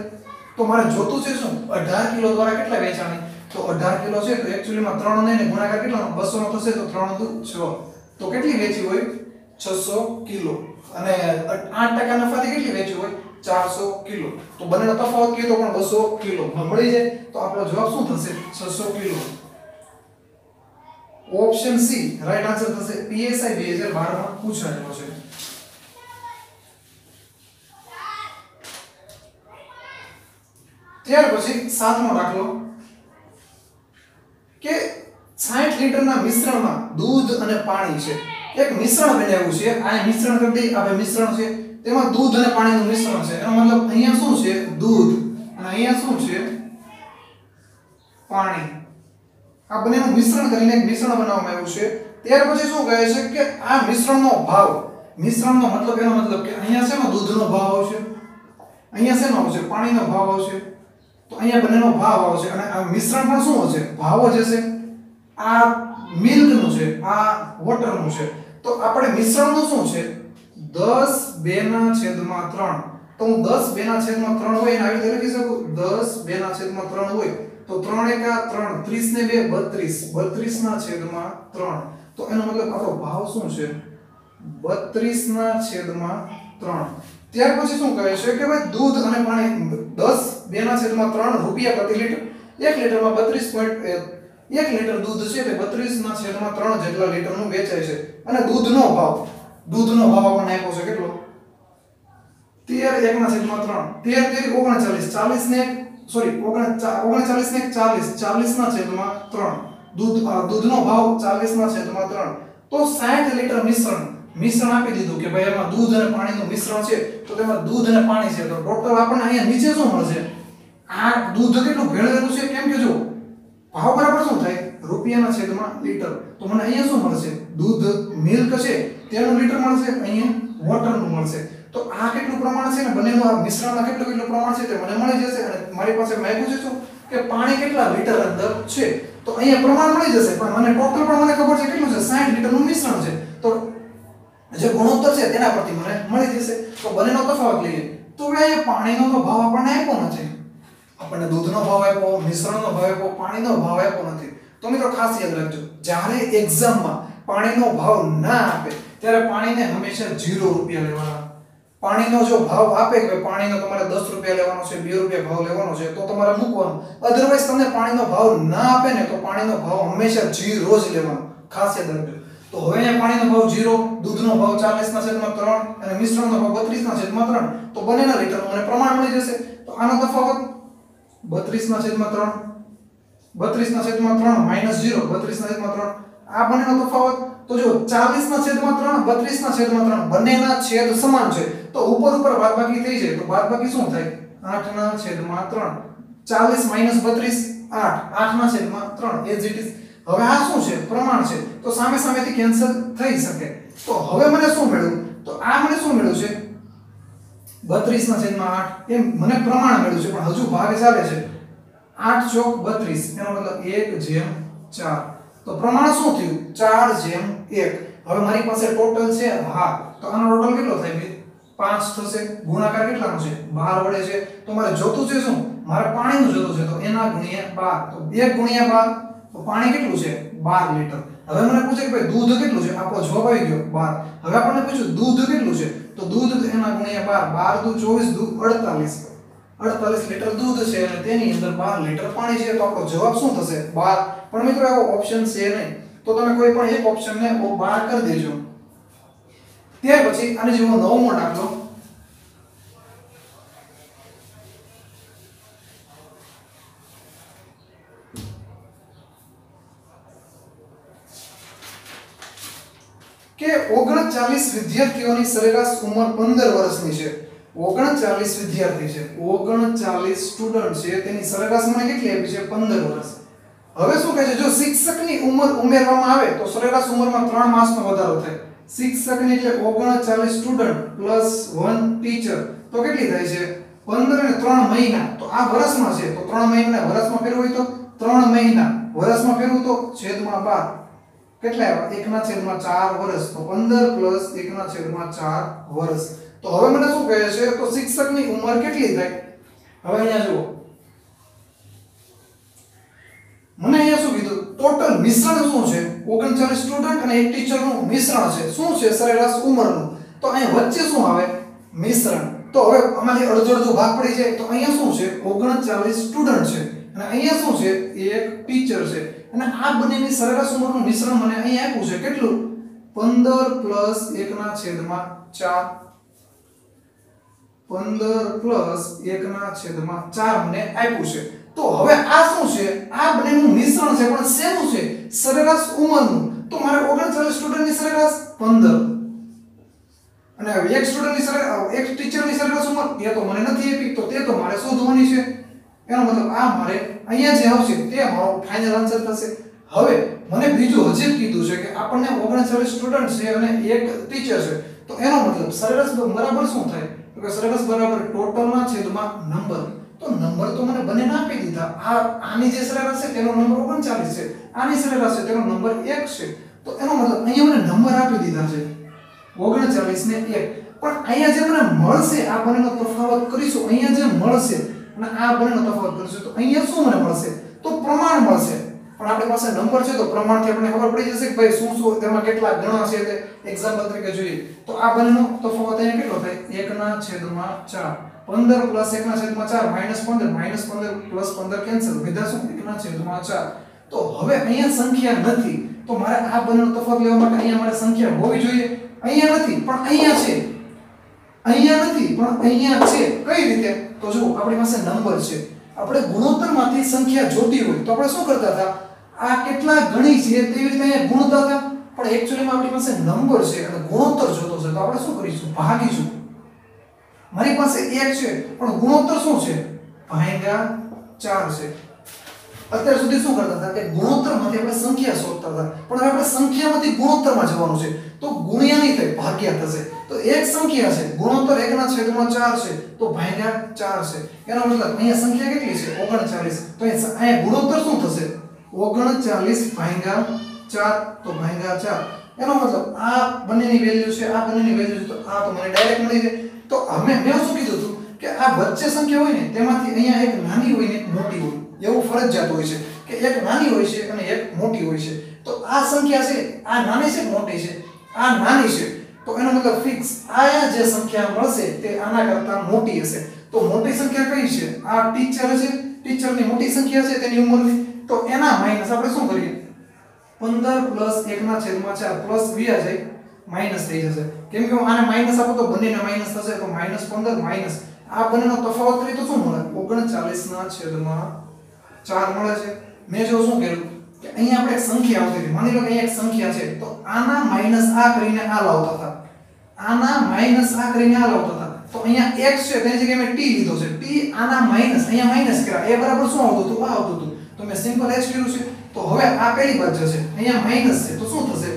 તો મારે જોતું છે શું? 18 કિલો દ્વારા કેટલા વેચાણી? તો 18 કિલો છે, તો એકચ્યુઅલી માં 3 નહીં ને ગુણાકાર કેટલાનો? 200 નો થશે તો 3 દુ 6 તો કેટલી વેચી હોય? 600 કિલો. અને 8% નફાથી કેટલી વેચી હોય? 400 કિલો. તો બંનેનો તફાવત કીધો પણ 200 કિલો. મળી જાય તો આપણો જવાબ શું થશે? 600 કિલો. ઓપ્શન સી રાઈટ આન્સર થશે. પીએસઆઈ 2012 માં પૂછાયેલો છે. ત્યાર પછી સાતમો દાખલો. કે 60 લીટરના મિશ્રણમાં દૂધ અને પાણી છે. એક મિશ્રણ બનાવ્યું છે. આ મિશ્રણ દઈએ. આ મિશ્રણ છે. તેમાં દૂધ અને પાણીનું મિશ્રણ છે. એનો મતલબ અહીંયા શું છે? દૂધ. અને અહીંયા શું છે? પાણી. આ બંનેનું મિશ્રણ કરીને એક મિશ્રણ બનાવવામાં આવ્યું છે. ત્યાર પછી શું કહે છે કે આ મિશ્રણનો ભાવ, મિશ્રણનો મતલબ એનો મતલબ કે અહીંયા શેનો દૂધનો ભાવ આવશે? અહીંયા શેનો આવશે? પાણીનો ભાવ આવશે. તો અહીંયા બંનેનો ભાવ આવશે અને આ મિશ્રણ પણ શું હશે? ભાવ જ હશે. આ મિલ્કનું છે, આ વોટરનું છે. તો આપણે મિશ્રણનું શું છે? 10 2 ના છેદમાં 3 તો હું 10 2 ના છેદમાં 3 હોય એને આવી રીતે લખી શકું? 10 2 ના છેદમાં 3 હોય. તો 3 એકા 3 30 ને 2 32 32 ના છેદમાં 3 તો એનો મતલબ આપણો ભાવ શું છે? 32 ના છેદમાં 3 ત્યાર પછી શું કહે છે કે ભાઈ દૂધ અને પાણી 10 2 ના છેદમાં 3 રૂપિયા પ્રતિ લિટર. 1 લિટરમાં 32 એક લિટર દૂધ છે તે 32 ના છેદમાં 3 જેટલા લિટરનું વેચાય છે. અને દૂધનો ભાવ દૂધનો ભાવ આપણને આપ્યો છે કેટલો? 13 1 ના છેદમાં 3 13 39 40 ને સોરી 39 ને 40 40 ના છેદમાં ત્રણ. દૂધ દૂધનો ભાવ 40 ના છેદમાં ત્રણ. તો સાઠ લીટર મિશ્રણ. મિશ્રણ આપી દીધું કે ભાઈ એમાં દૂધ અને પાણીનું મિશ્રણ છે, તો તેમાં દૂધ અને પાણી છે. તો ટોટલ આપણને અહીંયા નીચે શું મળશે? આ દૂધ કેટલું ભેળવેલું છે? કેમ કે જો, ભાવ બરાબર શું થાય? રૂપિયાના છેદમાં લીટર. તો મને અહીંયા શું મળશે? દૂધ, મિલ્ક છે, તેનું લીટર મળશે? અહીંયા વોટરનું મળશે. તો આ કેટલું પ્રમાણ છે ને? બંનેનું આ મિશ્રણમાં કેટલું કેટલું પ્રમાણ છે તે મને મળી જશે અને મારી પાસે મેં પૂછ્યું કે પાણી કેટલા લીટર અંદર છે? તો અહીંયા પ્રમાણ મળી જશે, પણ મને ટોટલ પણ મને ખબર છે કેટલું છે? 60 લીટરનું મિશ્રણ છે. તો જે ગુણોત્તર છે તેના પરથી મને મળી જશે. તો બંનેનો તફાવત લઈએ. તો અહીંયા પાણીનો તો ભાવ આપણને આપ્યો નથી. આપણને દૂધનો ભાવ આપ્યો, મિશ્રણનો ભાવ આપ્યો, પાણીનો ભાવ આપ્યો નથી. તો મિત્રો ખાસ યાદ રાખજો, જ્યારે એક્ઝામમાં પાણીનો ભાવ ના આપે, ત્યારે પાણીને હંમેશા 0 રૂપિયા લેવાના. પાણીનો જો ભાવ આપે કે પાણીનો તમારે દસ રૂપિયા લેવાનો છે, બે રૂપિયા ભાવ લેવાનો છે, તો તમારે મૂકવાનું. અધરવાઇઝ તમને પાણીનો ભાવ ના આપે ને તો પાણીનો ભાવ હંમેશા જીરો જ લેવાનો, ખાસ યાદ રાખજો. તો હવે અહીંયા પાણીનો ભાવ જીરો દૂધનો ભાવ 40 ના છેદમાં ત્રણ અને મિશ્રણનો ભાવ 32 ના છેદમાં ત્રણ. તો બંનેના લીટરનું મને પ્રમાણ મળી જશે. તો આનો તફાવત? બત્રીસ ના છેદમાં ત્રણ. બત્રીસ ના છેદમાં ત્રણ, માઇનસ જીરો બત્રીસ ના છેદમાં ત્રણ. આ બંનેનો તફાવત તો જો ચાલીસ ના છેદમાં ત્રણ બત્રીસ ના છેદમાં ત્રણ, બંનેના છેદ સમાન છે, તો ઉપર ઉપર બાદબાકી થઈ જાય, તો બાદબાકી શું થાય? 8 ના છેદમાં ત્રણ, ચાલીસ માઇનસ બત્રીસ, આઠ આઠ ના છેદમાં ત્રણ એઝ ઇટ ઇઝ હવે આ શું છે? પ્રમાણ છે. તો સામે સામેથી કેન્સલ થઈ શકે. તો હવે મને શું મળ્યું? તો આ મને શું મળ્યું છે? બત્રીસ ના છેદમાં આઠ, એમ મને પ્રમાણ મળ્યું છે, પણ હજુ ભાગ ચાલે છે. આઠ ચોક બત્રીસ, એનો મતલબ એક જેમ ચાર. તો પ્રમાણ શું થયું? ચાર જેમ એક. હવે મારી પાસે ટોટલ છે, હા, તો આનો ટોટલ કેટલો થાય ભાઈ પાંચ થશે. ગુણાકાર કેટલાનો છે? 12 વડે છે. તો મારે જોતું છે શું? મારે પાણીનું જોતું છે. તો એના ગુણ્યા 12 તો એક ગુણ્યા 12 તો પાણી કેટલું છે? બાર લિટર. હવે મને પૂછે કે ભાઈ, દૂધ કેટલું છે? આપણો જવાબ આવી ગયો, બાર. હવે આપણને પૂછ્યું, દૂધ કેટલું છે? તો દૂધ એના ગુણ્યા બાર. બાર દુ ચોવીસ દુ અડતાલીસ. અડતાલીસ લીટર દૂધ છે અને તેની અંદર બાર લીટર પાણી છે. તો આપણો જવાબ શું થશે? બાર. પણ મિત્રો, એવો ઓપ્શન છે નહીં. તો તમે કોઈ પણ એક ઓપ્શનને બાર કરી દેજો. ત્યાર પછી આને જેવો નવમો દાખલો. કે ઓગણચાલીસ વિદ્યાર્થીઓની સરેરાશ ઉંમર પંદર વર્ષની છે. ઓગણચાલીસ વિદ્યાર્થી છે, ઓગણચાલીસ સ્ટુડન્ટ છે, તેની સરેરાશ મને કેટલી આપી છે? પંદર વર્ષ. હવે શું કહે છે? જો શિક્ષકની ઉંમર ઉમેરવામાં આવે, તો સરેરાશ ઉંમરમાં ત્રણ માસનો વધારો થાય. શિક્ષકની એટલે ઓગણચાલીસ સ્ટુડન્ટ પ્લસ વન ટીચર તો કેટલી થાય છે? પંદર અને ત્રણ મહિના. તો આ વર્ષમાં છે, તો ત્રણ મહિના વર્ષમાં ફેરવું હોય તો? ત્રણ મહિના. વર્ષમાં ફેરવું તો? છેદમાં બાર. કેટલા આવ્યા? એકના છેદમાં ચાર વર્ષ. તો પંદર પ્લસ એકના છેદમાં ચાર વર્ષ. તો હવે મને શું કહે છે? તો શિક્ષકની ઉંમર કેટલી થાય? હવે અહીંયા જુઓ. મને અહીંયા શું કીધું? ટોટલ મિશ્રણ શું છે? ઓગણચાલીસ સ્ટુડન્ટ અને એક ટીચરનું મિશ્રણ છે. શું છે? સરેરાશ ઉંમરનું. તો અહીંયા વચ્ચે શું આવે? મિશ્રણ. તો હવે આમાંથી અડધો અડધો ભાગ પડી જાય. તો અહીંયા શું છે? ઓગણચાલીસ સ્ટુડન્ટ છે. અને અહીંયા શું છે? એક ટીચર છે. અને આ બંનેની સરેરાશ ઉંમરનું મિશ્રણ મને અહીંયા આપ્યું છે. કેટલું? 15 પ્લસ એકના છેદમાં 4 15 પ્લસ 1 ના છેદમાં 4 મને આપ્યું છે. તો હવે આ શું છે? આ બંનેનું મિશ્રણ છે, પણ શેનું છે? સરેરાશ ઉંમરનું. તો મારે 39 સ્ટુડન્ટની સરેરાશ 15 અને એક સ્ટુડન્ટની સરેરાશ એક ટીચરની સરેરાશ ઉંમર, એ તો મને નથી આપી, તો તે તો મારે શોધવાની છે. એનો મતલબ આ મારે અહીંયા જે આવશે, તે મારો ફાઇનલ આન્સર થશે. હવે મને બીજું હજી કીધું છે કે આપણને 39 સ્ટુડન્ટ છે અને એક ટીચર છે. તો એનો મતલબ સરેરાશ બરાબર શું થાય? તો કે સરેરાશ બરાબર. ટોટલના છેદમાં નંબર. તો નંબર તો મને બંનેને આપી દીધા. આ આની જે સરેરાશ છે તેનો નંબર 39 છે. આની સરેરાશ છે તેનો નંબર 1 છે. તો એનો મતલબ અહીંયા મને નંબર આપી દીધા છે. 39 ને 1 પણ અહીંયા જે મને મળશે, આ બંનેનો તફાવત કરીશું. અહીંયા જે મળશે અને આ બંનેનો તફાવત કરીશું, તો અહીંયા શું મને મળશે? તો પ્રમાણ મળશે. પણ આપણી પાસે નંબર છે તો પ્રમાણથી આપણને ખબર પડી જશે કે ભાઈ શું શું, તેમાં કેટલા ગણા છે તે એક્ઝામ્પલ તરીકે જોઈએ. તો આ બંનેનો તફાવત અહીંયા કેટલો થાય? 1 ના છેદમાં 4 15 પ્લસ 1 ના છેદમાં 4 માઇનસ 15 માઇનસ 15 પ્લસ 15 કેન્સલ વિધા શું? 1 ના છેદમાં 4 તો હવે અહીંયા સંખ્યા નથી. તો મારે આ બંનેનો તફાવત લેવા માટે અહીંયા મારે સંખ્યા હોવી જોઈએ? અહીંયા નથી, પણ અહીંયા છે. અહીંયા નથી, પણ અહીંયા છે. કઈ રીતે? તો જો આપણી પાસે નંબર છે. આપણે ગુણોત્તરમાંથી સંખ્યા જોતી હોય તો આપણે શું કરતા હતા? આ કેટલા ગણી છે તેવી રીતે હતા. પણ એકચ્યુઅલીમાં આપણી પાસે નંબર છે અને ગુણોત્તર જોતો છે. તો આપણે શું કરીશું? ભાગીશું. મારી પાસે એક છે, પણ ગુણોત્તર શું છે? ભાગ્યા ચાર છે. અત્યાર સુધી શું કરતા હતા? કે ગુણોત્તરમાંથી આપણે સંખ્યા શોધતા હતા. પણ હવે આપણે સંખ્યામાંથી ગુણોત્તરમાં જવાનું છે. તો ગુણ્યા નહીં થાય, ભાગ્યા થશે. તો એક સંખ્યા છે, ગુણોત્તર 1 ના છેદમાં ચાર છે. તો ભાગ્યા ચાર છે. એનો મતલબ અહીંયા સંખ્યા કેટલી છે? 39 તો અહીંયા ગુણોત્તર શું થશે? 39 ભાગ્યા 4 તો ભાગ્યા 4 એનો મતલબ આ બંનેની વેલ્યુ છે, આ બંનેની વેલ્યુ તો આ તો ડાયરેક્ટ મળી જાય તો અમે મેં શું કીધું હતું કે આ વચ્ચે સંખ્યા હોય ને, તેમાંથી અહીંયા એક નાની હોય ને મોટી હોય. એવું ફરજિયાત હોય છે કે એક નાની હોય છે અને એક મોટી હોય છે. તો આ સંખ્યા છે, આ નાની છે, મોટી છે? આ નાની છે. તો એનો મતલબ ફિક્સ આ જે સંખ્યા મળશે તે આના કરતાં મોટી હશે. તો મોટી સંખ્યા કઈ છે? આ ટીચર છે. ટીચરની મોટી સંખ્યા છે, તેની ઉંમરની. તો એના માઇનસ આપણે શું કરીએ? 15 પ્લસ 1 ના છેદમાં 4 પ્લસ આ જાય માઇનસ થઈ જશે. કેમ કે હું આને માઇનસ આપો તો બંનેને માઇનસ થશે, તો માઇનસ 15 માઇનસ આ બંનેનો તફાવત કરી તો શું મળે? 39 ના છેદમાં 4 મળે છે. મેં જો શું કર્યું? કે અહીંયા આપણે એક સંખ્યા આવતી હતી. માની લો કે અહીંયા એક સંખ્યા છે. તો આના માઇનસ આ કરીને આ લાવતા હતા. આના માઇનસ આ કરીને આ લાવતા હતા. તો અહીંયા x છે, તેની જગ્યાએ મેં t લીધો છે. t આના માઇનસ અહીંયા માઇનસ કર્યા. એ બરાબર શું આવતું હતું? આ આવતું હતું. તો મેં સિમ્પલ h કર્યું છે. તો હવે આ પહેલી બાદ જશે. અહીંયા માઇનસ છે. તો શું થશે?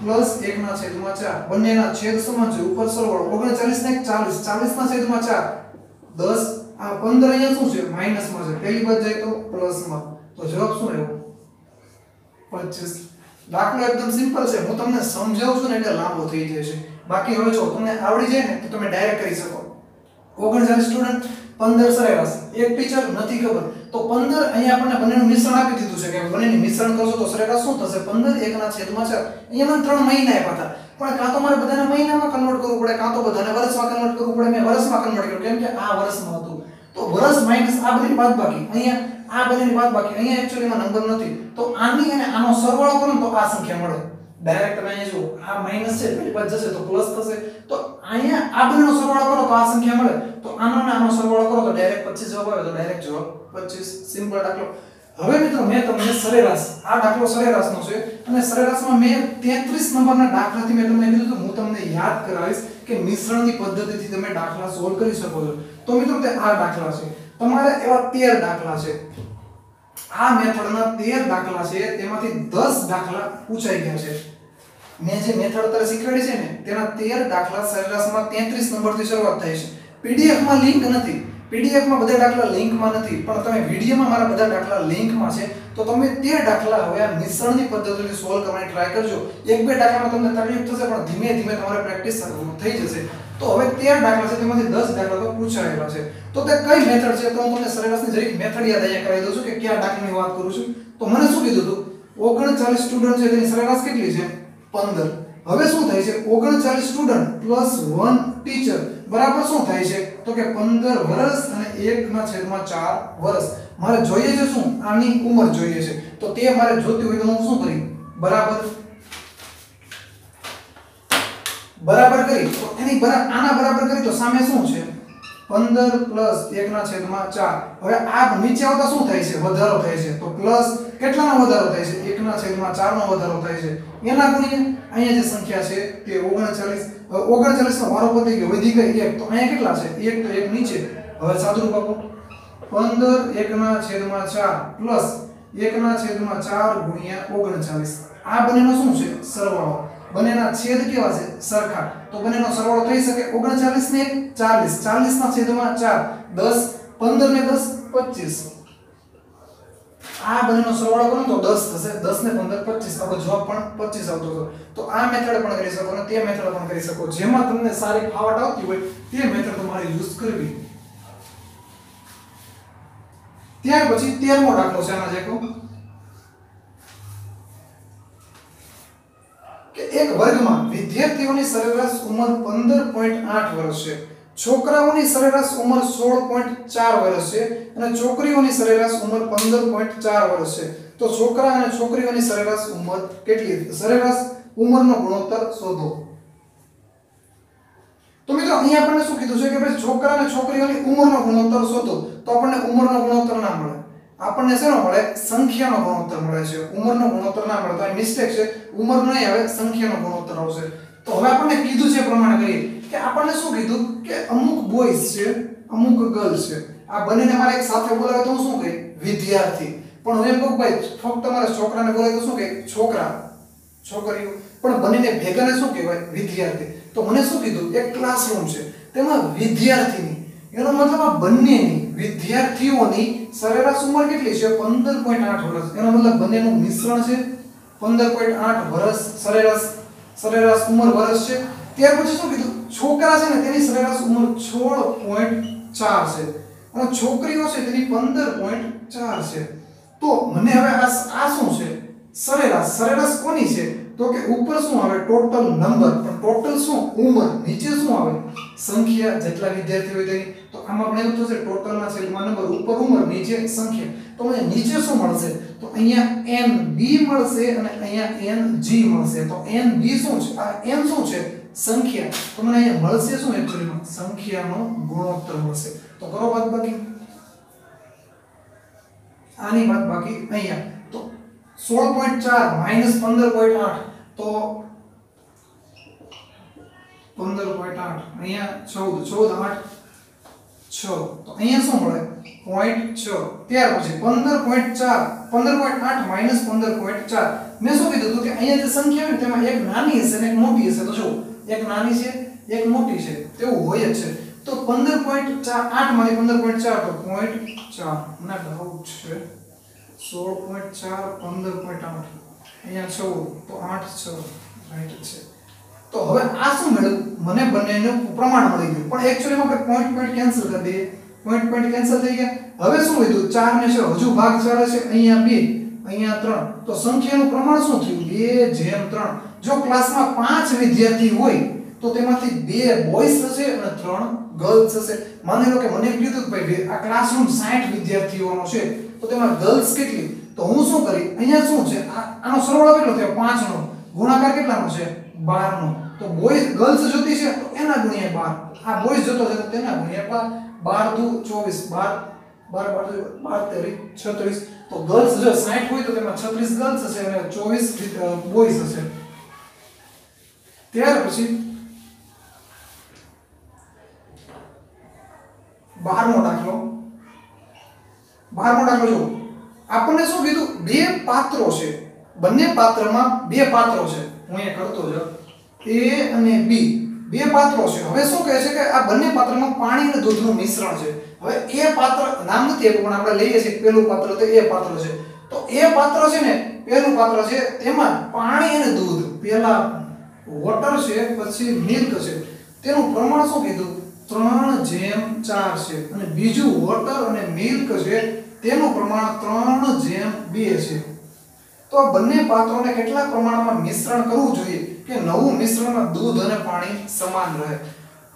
પ્લસ 1 ના છેદમાં 4 બંનેના છેદ સમાન છે ઉપર સરવાળો. 39 ને 40 40 ના છેદમાં 4 10 આ 15 અહીંયા શું છે? માઈનસમાં છે. પહેલી બાજુ જાય તો પ્લસમાં તો જવાબ શું આવ્યો? 25 દાખલો એકદમ સિમ્પલ છે. હું તમને સમજાવું છું ને એટલે લાંબો થઈ જશે બાકી હવે જો તમને આવડી જાય ને, તો તમે ડાયરેક્ટ કરી શકો. 39 સ્ટુડન્ટ 15 સરેરાશ એક ટીચર નથી ખબર. તો 15 અહીંયા આપણને બંનેનું મિશ્રણ આપી દીધું છે કે બંનેનું મિશ્રણ કરશો તો સરેરાશ શું થશે? 15 1 ના છેદમાં 4 અહીંયા મને 3 મહિના આપ્યા હતા. પણ કાં તો મારે બધાને મહિનામાં કન્વર્ટ કરવું પડે, કાં તો બધાને વર્ષમાં કન્વર્ટ કરવું પડે. મેં વર્ષમાં કન્વર્ટ કર્યું. કેમ કે આ વર્ષમાં હતું. તો વર્ષ માઇનસ આ બધી બાદબાકી અહીંયા આ બંનેની બાદબાકી અહીંયા એક્ચ્યુઅલીમાં નંબર નથી. તો આની અને આનો સરવાળો કરો તો આ સંખ્યા મળે. ડાયરેક્ટ તમે અહીંયા જુઓ, આ માઇનસ છે પેલી બાદ જશે, તો પ્લસ થશે. તો અહીંયા આ બંનેનો સરવાળો કરો, તો આ સંખ્યા મળે. તો આનો અને આનો સરવાળો કરો, તો ડાયરેક્ટ 25 જવાબ આવે, તો ડાયરેક્ટ જવાબ 25 સિમ્પલ દાખલો. હવે મિત્રો, મેં તમને સરેરાશ, આ દાખલો સરેરાશનો છે, અને સરેરાશમાં મેં 33 નંબરના દાખલાથી મેં તમને કીધું તો હું તમને યાદ કરાવીશ કે મિશ્રણની પદ્ધતિથી તમે દાખલા સોલ્વ કરી શકો છો. તો મિત્રો, તે આ દાખલા છે. તમારે એવા 13 દાખલા છે. આ મેથડના 13 દાખલા છે, તેમાંથી 10 દાખલા પૂછાઈ ગયા છે. મેં જે મેથડ અત્યારે શીખવાડી છે ને, તેના 13 દાખલા સરેરાશમાં 33 નંબરથી શરૂઆત થાય છે. પીડીએફમાં લિંક નથી. પીડીએફમાં બધા દાખલા લિંકમાં નથી, પણ તમે વિડીયોમાં મારા બધા દાખલા લિંકમાં છે, તો તમે તે દાખલા હવે આ મિશ્રણની પદ્ધતિથી સોલ્વ કરવાની ટ્રાય કરજો. એક બે દાખલામાં તમને તકલીફ થશે, પણ ધીમે ધીમે તમારે પ્રેક્ટિસ થઈ જશે. તો હવે તેર દાખલા છે, તેમાંથી દસ દાખલા તો પૂછાયેલા છે. તો તે કઈ મેથડ છે, તો હું તમને સરેરાશની જરીક મેથડ યાદ અહીંયા કરાવી દઉં છું કે કયા દાખલાની વાત કરું છું. તો મને શું કીધું હતું? 39 સ્ટુડન્ટ છે, તેની સરેરાશ કેટલી છે? 15 હવે શું થાય છે? 39 સ્ટુડન્ટ પ્લસ વન ટીચર બરાબર શું થાય છે? તો કે 15 વર્ષ અને 1 ના છેદમાં 4 વર્ષ મારે જોઈએ છે શું? આની ઉંમર જોઈએ છે. તો તે મારે જોતી હોય તો હું શું કરી બરાબર? બરાબર કરી? તો એની બરાબર આના બરાબર કરી તો સામે શું છે? 15 પ્લસ 1 ના છેદમાં 4 હવે આ નીચે આવતા શું થાય છે? વધારો થાય છે. તો પ્લસ કેટલાનો વધારો થાય છે? 1 ના છેદમાં 4 નો વધારો થાય છે. એના ગુણ્યા અહીંયા જે સંખ્યા છે તે 39 39 નો વારો પતી ગયો. વધી ગઈ એક, તો અહીંયા કેટલા છે? એક તો એક નીચે. હવે સાદુરૂપ આપો. 15 1 ના છેદમાં ચાર, પ્લસ 1 ના છેદમાં ચાર ગુણ્યા 39 આ બંનેનો શું છે? સરવાળો. બંનેના છેદ કેવા છે? સરખા. તો બંનેનો સરવાળો થઈ શકે 39 ને 1 40 40 ના છેદમાં ચાર. દસ પંદર ને 10 25 આ બંનેનો સરવાળો કરો તો 10 થશે. 10 ને 15 25 આપણો જવાબ પણ 25 આવતો હતો. તો આ મેથડ પણ કરી શકો અને તે મેથડ પણ કરી શકો. જેમાં તમને સારી ફાવટ આવતી હોય તે મેથડ તમારે યુઝ કરવી. ત્યાર પછી 13મો દાખલો છે આના જેકો કે એક વર્ગમાં વિદ્યાર્થીઓની સરેરાશ ઉંમર 15.8 વર્ષ છે. છોકરાઓની સરેરાશ ઉંમર 16.4 વર્ષ છે અને છોકરીઓની સરેરાશ ઉંમર 15.4 વર્ષ છે. તો છોકરા અને છોકરીઓની સરેરાશ ઉંમર કેટલી સરેરાશ ઉંમરનો ગુણોત્તર શોધો. તો મિત્રો અહીંયા આપણને શું કીધું છે કે ભાઈ છોકરા અને છોકરીઓની ઉંમરનો ગુણોત્તર શોધો, તો આપણને ઉંમરનો ગુણોત્તર ના મળે. આપણને શેનો મળે? સંખ્યાનો ગુણોત્તર મળે છે. ઉંમરનો ગુણોત્તર ના મળે. તો મિસ્ટેક છે. ઉંમર નહીં આવે, સંખ્યાનો ગુણોત્તર આવશે. તો હવે આપણને કીધું છે પ્રમાણે કરીએ. કે આપણને શું કીધું? કે અમુક બોયઝ છે, અમુક ગર્લ્સ છે. આ બંનેને મારે એક સાથે બોલાવે તો હું શું કહે? વિદ્યાર્થી. પણ હું એમ કહું ભાઈ, ફક્ત તમારે છોકરાને બોલાવે તો શું કહે? છોકરા. છોકરીઓ. પણ બંનેને ભેગાને શું કહેવાય? વિદ્યાર્થી. તો મને શું કીધું? એક ક્લાસરૂમ છે. તેમાં વિદ્યાર્થીની. એનો મતલબ આ બંનેની, વિદ્યાર્થીઓની સરેરાશ ઉંમર કેટલી છે? પંદર પોઈન્ટ આઠ વર્ષ. એનો મતલબ બંનેનું મિશ્રણ છે. પંદર પોઈન્ટ આઠ વર્ષ સરેરાશ સરેરાશ ઉંમર વર્ષ છે. ત્યાર પછી શું કીધું? છોકરા છે ને તેની સરેરાશ ઉંમર સોળ પોઈન્ટ ચાર છે. અને છોકરીઓ છે તેની પંદર પોઈન્ટ ચાર છે. તો મને હવે આ શું છે? સરેરાશ. સરેરાશ કોની છે? તો કે ઉપર શું આવે? ટોટલ નંબર પણ ટોટલ શું? ઉંમર. નીચે શું આવે? સંખ્યા. જેટલા વિદ્યાર્થીઓ હોય તેની. તો આમાં આપણે એવું થશે ટોટલના છેદમાં નંબર ઉપર ઉંમર, નીચે સંખ્યા. તો મને નીચે શું મળશે? તો અહીંયા એન બી મળશે અને અહીંયા એન જી મળશે. તો એન બી શું છે? આ એન શું છે? સંખ્યા. તો મને અહીંયા મળશે શું એક્ચ્યુઅલીમાં સંખ્યાનો ગુણોત્તર મળશે. તો કરો બાદ બાકી. આની બાદ બાકી અહીંયા. તો સોળ પોઈન્ટ ચાર માઇનસ પંદર પોઈન્ટ આઠ. તો 15.8 અહીંયા ચૌદ. ચૌદ, આઠ, છ. તો અહીંયા શું મળે? પોઈન્ટ છ. ત્યાર પછી પંદર પોઈન્ટ ચાર. પંદર પોઈન્ટ આઠ માઇનસ પંદર પોઈન્ટ ચાર. મેં શું કીધું હતું કે અહીંયા જે સંખ્યા હોય તેમાં એક નાની હશે અને એક મોટી હશે. તો જો એક નાની છે, એક મોટી છે, તેવું હોય જ છે. તો 15.4 8 માંથી 15.4 તો પોઈન્ટ 4 મને ડાઉટ છે. સોળ પોઈન્ટ ચાર, પંદર પોઈન્ટ આઠ. અહીંયા છ, તો આઠ છ રાઈટ છે. તો હવે આ શું મળ્યું? મને બંનેનું પ્રમાણ મળી ગયું. પણ એક્ચ્યુઅલીમાં આપણે પોઈન્ટ પોઈન્ટ કેન્સલ કરી દઈએ. પોઈન્ટ પોઈન્ટ કેન્સલ થઈ ગયા. હવે શું વધ્યું? ચાર ને છે, હજુ ભાગ ચાલે છે. અહીંયા બે, અહીંયા ત્રણ. તો સંખ્યાનું પ્રમાણ શું થયું? બે, જેમ ત્રણ. જો ક્લાસમાં પાંચ વિદ્યાર્થી હોય, તો તેમાંથી બે બોયસ હશે અને ત્રણ ગર્લ્સ હશે. માની લો કે મને કીધું કે ભાઈ, આ ક્લાસરૂમ 60 વિદ્યાર્થીઓનો છે, તો તેમાં ગર્લ્સ કેટલી? તો હું શું કરી? અહીંયા શું છે? આનો સરવાળો કેટલો થયો? 5 નો ગુણાકાર કેટલાનો છે? 12 નો તો બોયસ ગર્લ્સ જોતી છે, તો એના ગુણ્યા 12 આ બોયસ જોતો છે, તો તેના ગુણ્યા 12 12 દુ 24 12 12 12 36 તો ગર્લ્સ જો સાઠ હોય, તો તેમાં 36 ગર્લ્સ હશે અને ચોવીસ બોયસ હશે. ત્યાર પછી બારમો દાખલો. બારમો દાખલો જો આપણને શું કીધું? બે પાત્રો છે. બંને પાત્રમાં બે પાત્રો છે. હું અહીંયા કરતો જ. એ અને બી. બે પાત્રો છે. હવે શું કહે છે કે આ બંને પાત્રમાં પાણી અને દૂધનું મિશ્રણ છે. હવે એ પાત્ર નામ નથી આપ્યું પણ આપણે લઈએ છીએ. પેલું પાત્ર તો એ પાત્ર છે. તો એ પાત્ર છે ને પેલું પાત્ર છે તેમાં પાણી અને દૂધ. પેલા વોટર છે, પછી મિલ્ક છે. તેનું પ્રમાણ શું કીધું? ત્રણ જેમ ચાર છે. અને બીજું વોટર અને મિલ્ક છે, તેનું પ્રમાણ ત્રણ જેમ બે છે. તો આ બંને પાત્રોને કેટલા પ્રમાણમાં મિશ્રણ કરવું જોઈએ કે નવું મિશ્રણમાં દૂધ અને પાણી સમાન રહે?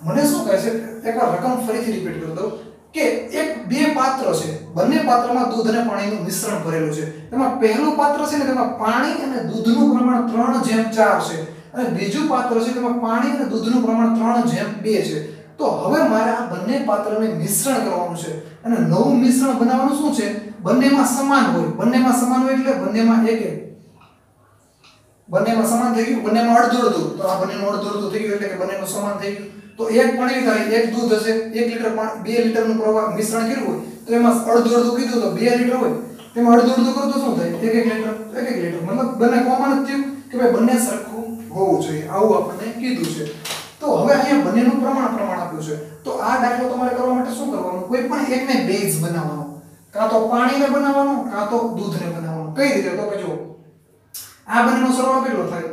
મને શું કહે છે? એક રકમ ફરીથી રિપીટ કરી દઉં કે એક બે પાત્ર છે. બંને પાત્રમાં દૂધ અને પાણીનું મિશ્રણ ભરેલું છે. એમાં પહેલું પાત્ર છે ને તેમાં પાણી અને દૂધનું પ્રમાણ ત્રણ જેમ ચાર છે. અને બીજું પાત્ર છે તેમાં પાણી અને દૂધનું પ્રમાણ ત્રણ જેમ બે છે. તો હવે મારે આ બંને પાત્રને મિશ્રણ કરવાનું છે. અને નવું મિશ્રણ બનાવવાનું શું છે? બંનેમાં સમાન હોય. બંનેમાં સમાન હોય એટલે બંનેમાં એક એક. બંનેમાં સમાન થઈ ગયું. બંનેમાં અડધું અડધું. તો આ બંનેનું અડધું અડધું થઈ ગયું એટલે કે બંનેનું સમાન થઈ ગયું. તો એક પાણી થાય, એક દૂધ હશે. એક લીટર પાણી, બે લીટરનું પ્રવાહ મિશ્રણ કર્યું હોય, તો એમાં અડધું અડધું કીધું તો બે લીટર હોય. તેમાં અડધું અડધું કરો તો શું થાય? એક એક લીટર. એક એક લીટર. મતલબ બંને કોમન જ થયું કે ભાઈ બંને સરખું હોવું જોઈએ, આવું આપણને કીધું છે. તો હવે અહીંયા બંનેનું પ્રમાણ પ્રમાણ આપ્યું છે. તો આ દાખલો તમારે કરવા માટે શું કરવાનું? કોઈ પણ એકને બેઝ બનાવવાનો. કાં તો પાણીને બનાવવાનો, કાં તો દૂધને બનાવવાનો. કઈ રીતે? તો કે જો આ બંનેનો સરવાળો કેટલો થાય?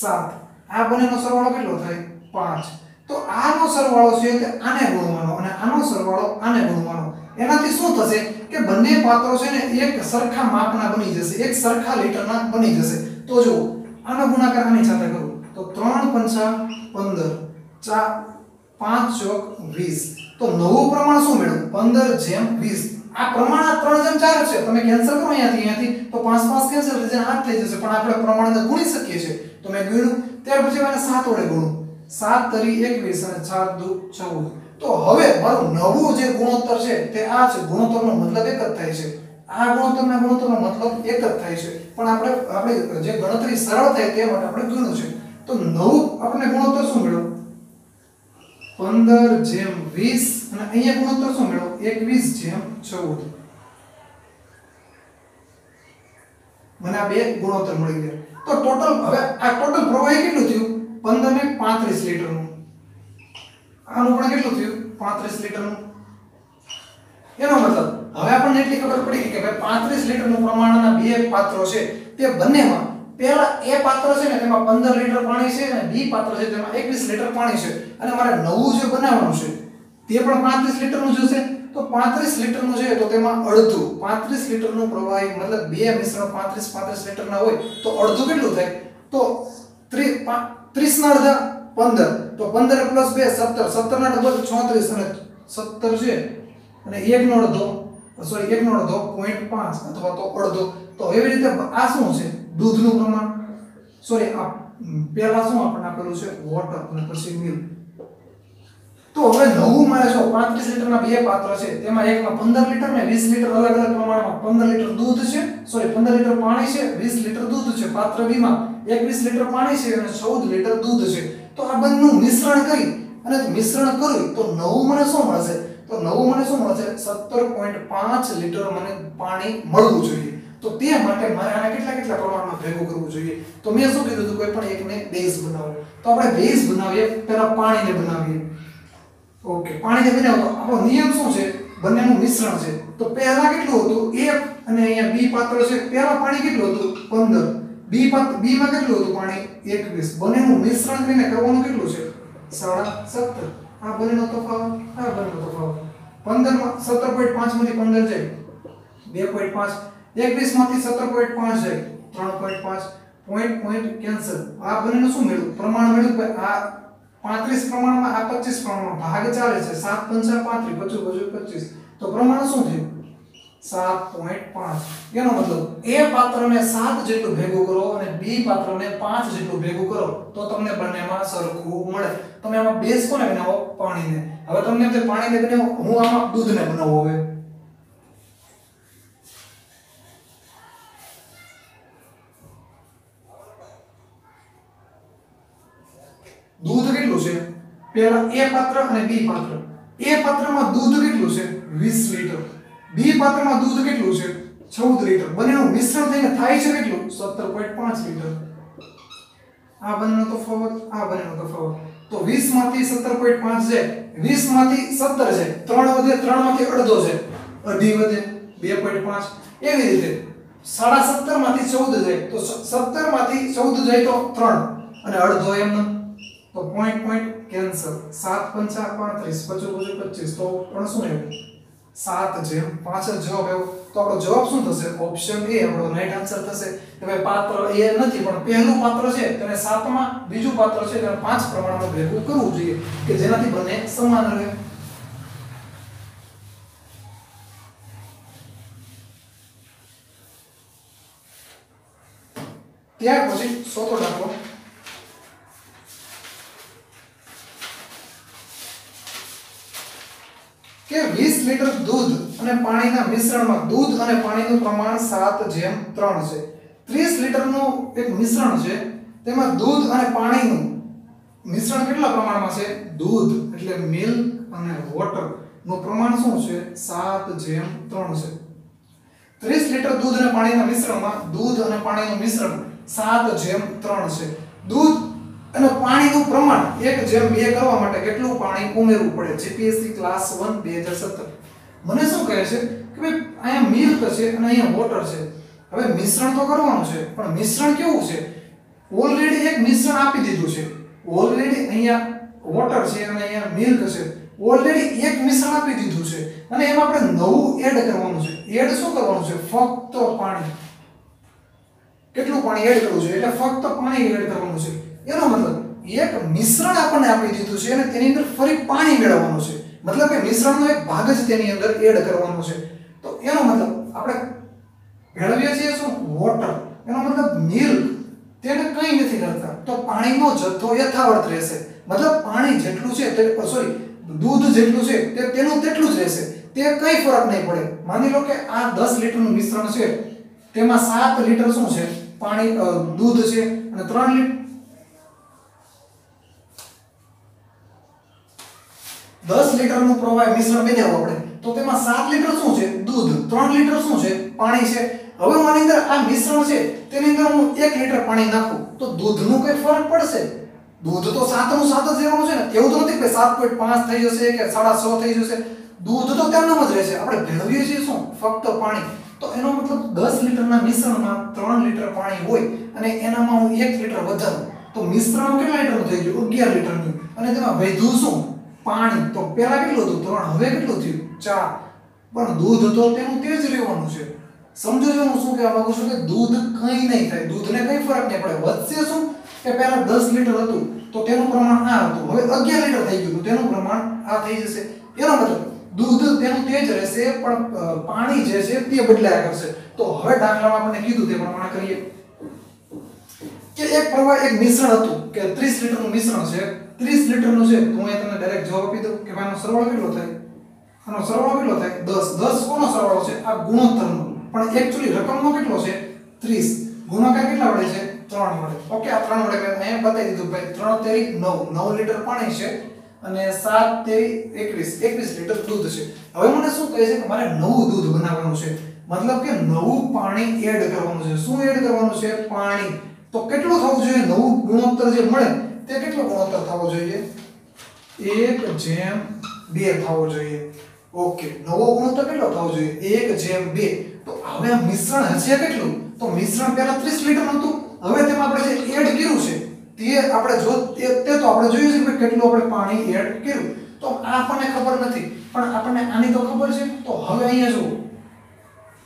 7 આ બંનેનો સરવાળો કેટલો થાય? 5 તો આનો સરવાળો છે કે આને ગુણવાનો અને આનો સરવાળો આને ગુણવાનો. એનાથી શું થશે કે બંને પાત્રો છે ને એક સરખા માપના બની જશે, એક સરખા લીટરના બની જશે. તો જો આનો ગુણાકાર આની સાથે કરું. તો 3 પંચા 15 ચા 5 ચોક 20 તો નવું પ્રમાણ શું મેળવું 15 જેમ વીસ. આ પ્રમાણ 3 જેમ ચાર છે. તમે કેન્સલ કરો અહીંયાથી અહીંયાથી. તો 5 5 કેન્સલ થઈ જાય 8 થઈ જશે. પણ આપણે પ્રમાણને ગુણી શકીએ છીએ. તો મેં ગુણ્યું. ત્યાર પછી મને 7 વડે ગુણું. 7 તરી 21 અને 4 દુ 14 તો હવે મારું નવું જે ગુણોત્તર છે તે આ છે. ગુણોત્તરનો મતલબ એક જ થાય છે. આ ગુણોત્તરના ગુણોત્તરનો મતલબ એક જ થાય છે. પણ આપણે આપણે જે ગણતરી સરળ થાય તે માટે આપણે ગણ્યું છે. તો નવું આપણે ગુણોત્તર શું મળ્યો? 15 જેમ 20 અને અહીંયા ગુણોત્તર શું મળ્યો? 21 જેમ 14 મને આ બે ગુણોત્તર મળી ગયા. તો ટોટલ, હવે આ ટોટલ પ્રવાહી કેટલું થયું? 15 ને 35 લીટરનું. આનું પણ કેટલું થયું? 35 લીટરનું. એનો મતલબ એટલી ખબર પડી કે ભાઈ 35 લીટરનું પ્રમાણના બે પાત્રો છે. તે બંનેમાં પહેલા એ પાત્ર છે ને, તેમાં 15 લીટર પાણી છે અને બી પાત્ર છે, તેમાં 21 લીટર પાણી છે. અને મારે નવું જે બનાવવાનું છે, તે પણ 35 લીટરનું જોશે તો 35 લીટરનું છે, તો તેમાં અડધું. 35 લીટરનું પ્રવાહી મતલબ બે મિશ્રણ 35 35 લીટરના હોય, તો અડધું કેટલું થાય? તો 30 30 ના અડધા 15 તો 15 પ્લસ 2 17 17 ના ડબલ 36 અને 17 છે. અને 1 નો અડધો સોરી, એકનો અડધો પોઈન્ટ પાંચ અથવા તો અડધો. તો એવી રીતે આ શું છે? દૂધનું પ્રમાણ. સોરી, આ પહેલા શું આપણે આપેલું છે? વોટર અને પછી મિલ્ક તો હવે નવું મારે જો 35 લીટરના બે પાત્ર છે. તેમાં એકમાં 15 લીટર ને વીસ લીટર અલગ અલગ પ્રમાણમાં. 15 લીટર દૂધ છે. સોરી 15 લીટર પાણી છે, વીસ લીટર દૂધ છે. પાત્ર બીમાં એકવીસ 21 લીટર પાણી છે અને ચૌદ લીટર દૂધ છે. તો આ બંનેનું મિશ્રણ કરી અને મિશ્રણ કર્યું તો નવું મને શું મળશે? તો નવું મને શું મળશે 17.5 લીટર મને પાણી મળવું જોઈએ. તો તે માટે મારે આને કેટલા કેટલા પ્રમાણમાં ભેગું કરવું જોઈએ? તો મેં શું કીધું હતું? કોઈ પણ એકને બેઝ બનાવો તો આપણે બેઝ બનાવીએ, પહેલા પાણીને બનાવીએ. ઓકે, પાણીને બનાવો. આપણો નિયમ શું છે? બંનેનું મિશ્રણ છે. તો પહેલા કેટલું હતું? એ અને અહીંયા બી પાત્ર છે. પહેલા પાણી કેટલું હતું? 15 બી પાત્ર બી માં કેટલું હતું પાણી? 21 બંનેનું મિશ્રણ કરીને કરવાનું કેટલું છે? 17 આ બંનેનો તફાવત, આ બંનેનો તફાવત. 15 માં 17.5 માંથી 15 જાય. 2.5 21 માંથી 17.5 જાય. 3.5 પોઈન્ટ પોઈન્ટ કેન્સલ આ બંનેનું શું મળ્યું પ્રમાણ મળ્યું કે આ 35 પ્રમાણમાં આ 25 પ્રમાણમાં ભાગ ચાલે છે. 7 5 35 પચું પચું 25 તો પ્રમાણ શું થયું? 7.5 એનો મતલબ, એ પાત્રને 7 જેટલું ભેગું કરો અને બી પાત્રને 5 જેટલું ભેગું કરો, તો તમને બંનેમાં સરખું મળે. તમે આમાં બેઝ બનાવો? પાણીને. હવે તમને તે પાણીને હું આમાં દૂધને બનાવો હવે. દૂધ કેટલું છે? પહેલા એ પાત્ર અને બી પાત્ર. એ પાત્રમાં દૂધ કેટલું છે? 20 લીટર. બી પાત્રમાં દૂધ કેટલું છે? 14 લીટર. બંનેનું મિશ્રણ થઈને થાય છે કેટલું? 17.5 લીટર. આ બંનેનો તફાવત, આ બંનેનો તફાવત. તો 20 માંથી 17.5 છે. 20 માંથી 17 છે. 3 વધે 3 માંથી અડધો છે. અઢી વધે 2.5 એવી રીતે સાડા સત્તરમાંથી 14 જાય તો 17 માંથી 14 જાય તો 3 અને અડધો એમ તો પોઈન્ટ પોઈન્ટ કેન્સલ 7 પંચા 35 પચું પચું 25 તો પણ શું આવ્યું 7 જેમ 5 જ જવાબ આવ્યો. તો આપણો જવાબ શું થશે? ઓપ્શન એ આપણો રાઈટ આન્સર થશે. કે ભાઈ પાત્ર એ નથી, પણ પહેલું પાત્ર છે તેને સાતમાં બીજું પાત્ર છે. તેને પાંચ પ્રમાણમાં ભેગું કરવું જોઈએ કે જેનાથી બંને સમાન રહે. ત્યાર પછી સોતો દાખલો કે 20 લીટર દૂધ અને પાણીના મિશ્રણમાં દૂધ અને પાણીનું પ્રમાણ 7 જેમ 3 છે. 30 લીટરનું એક મિશ્રણ છે, તેમાં દૂધ અને પાણીનું મિશ્રણ કેટલા પ્રમાણમાં છે? દૂધ, એટલે મિલ્ક અને વોટરનું પ્રમાણ શું છે? 7 જેમ 3 છે. 30 લીટર દૂધ અને પાણીના મિશ્રણમાં દૂધ અને પાણીનું મિશ્રણ 7 જેમ 3 છે. દૂધ અને પાણીનું પ્રમાણ એક જેમ બે કરવા માટે કેટલું પાણી ઉમેરવું પડે? જીપીએસસી ક્લાસ 1 2017 મને શું કહે છે કે ભાઈ, અહીંયા મિલ્ક છે અને અહીંયા વોટર છે. હવે મિશ્રણ તો કરવાનું છે, પણ મિશ્રણ કેવું છે? ઓલરેડી એક મિશ્રણ આપી દીધું છે. ઓલરેડી અહીંયા વોટર છે અને અહીંયા મિલ્ક છે. ઓલરેડી એક મિશ્રણ આપી દીધું છે. અને એમાં આપણે નવું એડ કરવાનું છે. એડ શું કરવાનું છે? ફક્ત પાણી. કેટલું પાણી એડ કરવું છે? એટલે ફક્ત પાણી એડ કરવાનું છે. એનો મતલબ, એક મિશ્રણ આપણને આપી દીધું છે અને તેની અંદર ફરી પાણી મેળવવાનું છે. મતલબ કે મિશ્રણનો એક ભાગ જ તેની અંદર એડ કરવાનો છે. તો એનો મતલબ, આપણે ભેળવીએ છીએ શું? વોટર એનો મતલબ મિલ્ક તેને કંઈ નથી કરતા. તો પાણીનો જથ્થો યથાવત રહેશે. મતલબ પાણી જેટલું છે તે સોરી દૂધ જેટલું છે તે, તેનું તેટલું જ રહેશે. તે કંઈ ફરક નહીં પડે. માની લો કે આ દસ લીટરનું મિશ્રણ છે. તેમાં સાત લીટર શું છે? પાણી દૂધ છે અને ત્રણ લીટર દસ લિટરનું પ્રવાહ મિશ્રણ બનાવો આપણે. તો તેમાં સાત લીટર શું છે? દૂધ. ત્રણ લીટર શું છે? પાણી છે. હવે મારી અંદર આ મિશ્રણ છે, તેની અંદર હું એક લીટર પાણી નાખું. તો દૂધનું કઈ ફરક પડશે? દૂધ તો સાતનું સાત જ રહેવાનું છે ને? એવું તો નથી કે સાત પોઈન્ટ પાંચ થઈ જશે કે સાડા છ થઈ જશે. દૂધ તો તેમનામ જ રહેશે. આપણે ભેળવીએ છીએ શું? ફક્ત પાણી. તો એનો મતલબ દસ લિટરના મિશ્રણમાં ત્રણ લીટર પાણી હોય અને એનામાં હું એક લીટર વધારું. તો મિશ્રણ કેટલા લીટરનું થઈ ગયું? અગિયાર લિટરનું. અને તેમાં વધુ શું? પાણી તો પહેલા કેટલું હતું? ત્રણ હવે કેટલું થયું? ચાર. પણ દૂધ તો તેનું તે જ રહેવાનું છે. સમજો છો હું શું કહેવા માંગુ છું કે દૂધ કંઈ નહીં થાય. દૂધને કંઈ ફરક નહીં પડે. વધશે શું? કે પહેલા દસ લીટર હતું, તો તેનું પ્રમાણ આ હતું. હવે અગિયાર લીટર થઈ ગયું તેનું પ્રમાણ આ થઈ જશે. એનો મતલબ, દૂધ તેનું તે જ રહેશે, પણ પાણી જે છે તે બદલાયા કરશે. તો હવે દાખલામાં આપણને કીધું તે પ્રમાણે કરીએ. કે એક પ્રવાહ, એક મિશ્રણ હતું, કે 30 લીટરનું મિશ્રણ છે. 30 લીટરનું છે હું અહીંયા તમને ડાયરેક્ટ જવાબ આપી દઉં કે આનો સરવાળો કેટલો થાય? આનો સરવાળો કેટલો થાય? 10 10 કોનો સરવાળો છે? આ ગુણોત્તરનો. પણ એકચ્યુઅલી રકમનો કેટલો છે? 30 ગુણાકાર કેટલા વડે છે? 3 વડે. ઓકે આ 3 વડે મેં અહીંયા બતાવી દીધું. ભાઈ 3 તેરી 9 9 લીટર પાણી છે અને 7 તેરી 21 21 લીટર દૂધ છે. હવે મને શું કહે છે કે મારે નવું દૂધ બનાવવાનું છે? મતલબ કે નવું પાણી એડ કરવાનું છે. શું એડ કરવાનું છે? પાણી. તો કેટલું થવું જોઈએ? નવું ગુણોત્તર જે મળે તે કેટલો ગુણોત્તર થવો જોઈએ? એક જેમ બે થવો જોઈએ. ઓકે, નવો ગુણોત્તર કેટલો થવો જોઈએ? એક જેમ બે. તો હવે આ મિશ્રણ હશે કેટલું? તો મિશ્રણ પહેલા 30 લીટર હતું. હવે તેમાં આપણે જે એડ કર્યું છે, તે આપણે જો તે તે આપણે જોયું છે કે કેટલું આપણે પાણી એડ કર્યું. તો આ આપણને ખબર નથી. પણ આપણને આની તો ખબર છે. તો હવે અહીંયા જુઓ.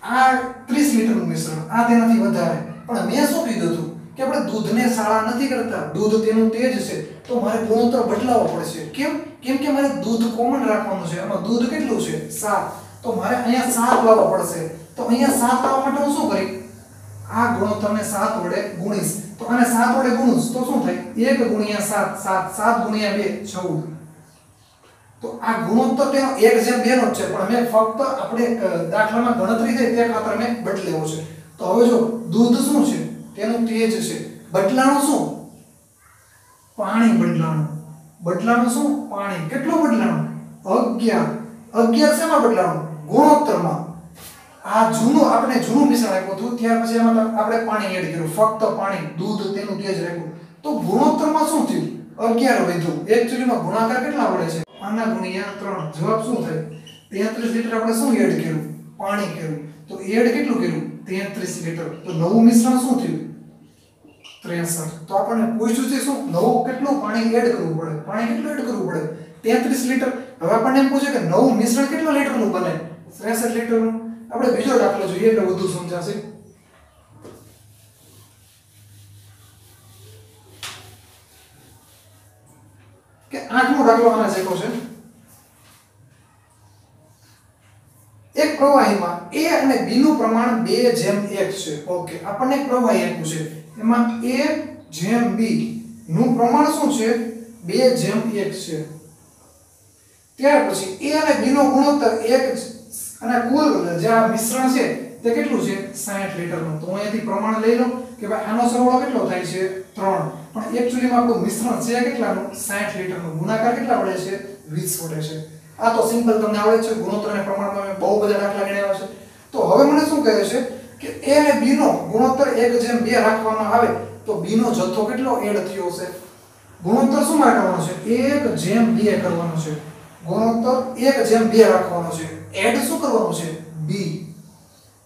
આ 30 લીટરનું મિશ્રણ, આ તેનાથી વધારે. પણ મેં શું કીધું હતું? કે આપણે દૂધને શાળા નથી કરતા, દૂધ તેનું તેજ છે. તો મારે ગુણોત્તર બદલાવવો પડશે. કેમ? કેમ કે મારે દૂધ કોમન રાખવાનું છે. એમાં દૂધ કેટલું છે? સાત. તો મારે અહીંયા સાત લાવવા પડશે. તો અહીંયા સાત લાવવા માટે હું શું કરી? આ ગુણોત્તરને સાત વડે ગુણીશ. તો આને સાત વડે ગુણું તો શું થાય? એક ગુણ્યા 7 7 7 ગુણ્યા 2 14 તો આ ગુણોત્તર તેનો એક જેમ બે નો છે. પણ મેં ફક્ત આપણે દાખલામાં ગણતરી થઈ તે ખાતર મેં બદલેવો છે. તો હવે જો, દૂધ શું છે? તેનું તેજ છે. બદલાણું શું? પાણી બદલાણું. બદલાણું શું? પાણી. કેટલું બદલાણું? 11 11 શેમાં બદલાણું? ગુણોત્તરમાં. આ જૂનું, આપણે જૂનું મિશ્રણ આપ્યું હતું, ત્યાર પછી એમાં આપણે પાણી એડ કર્યું. ફક્ત પાણી. દૂધ તેનું તેજ રાખ્યું. તો ગુણોત્તરમાં શું થયું? 11 વધ્યું. એકચ્યુઅલીમાં ગુણાકાર કેટલા વડે છે? આના ગુણ્યા ત્રણ. જવાબ શું થાય? 33 લીટર આપણે શું એડ કર્યું? પાણી કર્યું. તો એડ કેટલું કર્યું? 33 લીટર. તો નવું મિશ્રણ શું થયું? 63 તો આપણને પૂછ્યું છે શું? નવું કેટલું પાણી એડ કરવું પડે? પાણી કેટલું એડ કરવું પડે? 33 લીટર. હવે આપણને એમ પૂછે કે નવું મિશ્રણ કેટલા લીટરનું બને? 63 લીટરનું. આપણે બીજો દાખલો જોઈએ એટલે વધુ સમજાશે. કે આઠમો દાખલો આના જેવો છે એક પ્રવાહીમાં A અને B નું પ્રમાણ 2 જેમ 1 છે. ઓકે આપણને એક પ્રવાહી આપ્યું છે. એમાં A જેમ B નું પ્રમાણ શું છે? 2 જેમ 1 છે. ત્યાર પછી A અને B નો ગુણોત્તર 1 અને કુલ જે આ મિશ્રણ છે, તે કેટલું છે? 60 લિટરનું. તો હું અહીંયાથી પ્રમાણ લઈ લઉં કે ભાઈ આનો સરવાળો કેટલો થાય છે? 3 પણ એકચ્યુઅલીમાં આપણું મિશ્રણ છે કેટલાનું? 60 લીટરનું. ગુણાકાર કેટલા વડે છે? 20 વડે છે. આ તો સિમ્પલ તમને આવડે છે, ગુણોત્તર પ્રમાણમાં મેં બહુ બધા દાખલા ગણ્યા છે. તો હવે મને શું કહે છે કે A અને B નો ગુણોત્તર 1 જેમ 2 રાખવામાં આવે, તો b નો જથ્થો કેટલો એડ થયો હશે? ગુણોત્તર શું કરવાનો છે? 1 જેમ 2 કરવાનો છે. ગુણોત્તર 1 જેમ 2 રાખવાનો છે. એડ શું કરવાનું છે? B.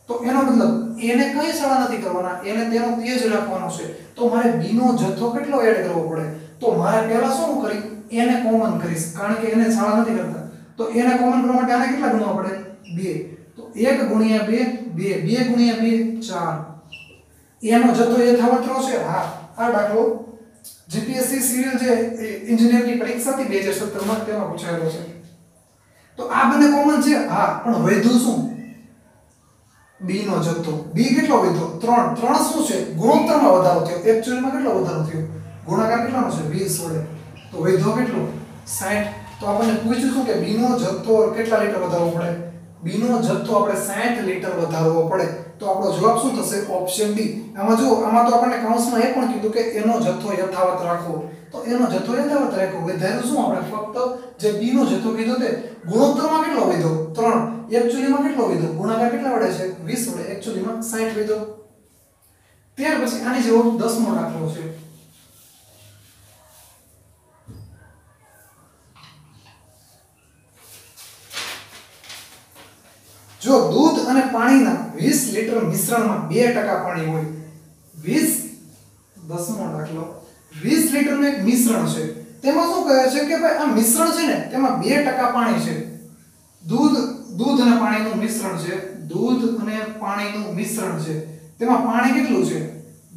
તો એનો મતલબ એને કઈ શાળા નથી કરવાના? એને તેનો તે જ રાખવાનો છે. તો મારે b નો જથ્થો કેટલો એડ કરવો પડે? તો મારે પહેલા શું કરી? એને કોમન કરીશ. કારણ કે એને શાળા નથી કરતા. તો એને કોમન કરવા માટે આને કેટલા ગુણવા પડે? 2 તો 1 ગુણ્યા 2 2 2 ગુણ્યા 2 4 એનો જથ્થો યથાવત રહ્યો છે હા. આ દાખલો જીપીએસસી સિવિલ જે એન્જિનિયરની પરીક્ષા હતી 2017 માં તેમાં પૂછાયેલો છે. તો આ બંને કોમન છે? હા. પણ વધુ શું? બી નો જથ્થો. બી કેટલો વધ્યો? 3 3 શું છે? ગુણોત્તરમાં વધારો થયો. એક્ચ્યુઅલમાં કેટલો વધારો થયો? ગુણાકાર કેટલાનો છે? 20 વડે. તો વધ્યો કેટલો? 60 તો આપણને પૂછ્યું શું કે બીનો જથ્થો કેટલા લીટર વધારવો પડે? બીનો જથ્થો આપણે 60 લીટર વધારવો પડે. તો આપણો જવાબ શું થશે? Option D. આમાં જો આમાં તો આપણને કૌંસમાં એ પણ કીધું કે એનો જથ્થો યથાવત રાખવો. તો એનો જથ્થો યથાવત રાખવો. વધારે શું આપણે ફક્ત જે બીનો જથ્થો કીધો તે ગુણોત્તરમાં કેટલો વધ્યો? 3 એકચ્યુઅલીમાં કેટલો વધ્યો? ગુણાકાર કેટલા વડે છે? 20 વડે. એકચ્યુઅલીમાં 60 વધ્યો. ત્યાર પછી આની જેવો 10મો દાખલો છે. જો દૂધ અને પાણીના 20 લીટર મિશ્રણમાં 2% પાણી હોય 20 દસમો દાખલો 20 લીટરનું એક મિશ્રણ છે. તેમાં શું કહે છે કે ભાઈ આ મિશ્રણ છે ને, તેમાં 2% પાણી છે. દૂધ દૂધ અને પાણીનું મિશ્રણ છે. દૂધ અને પાણીનું મિશ્રણ છે. તેમાં પાણી કેટલું છે?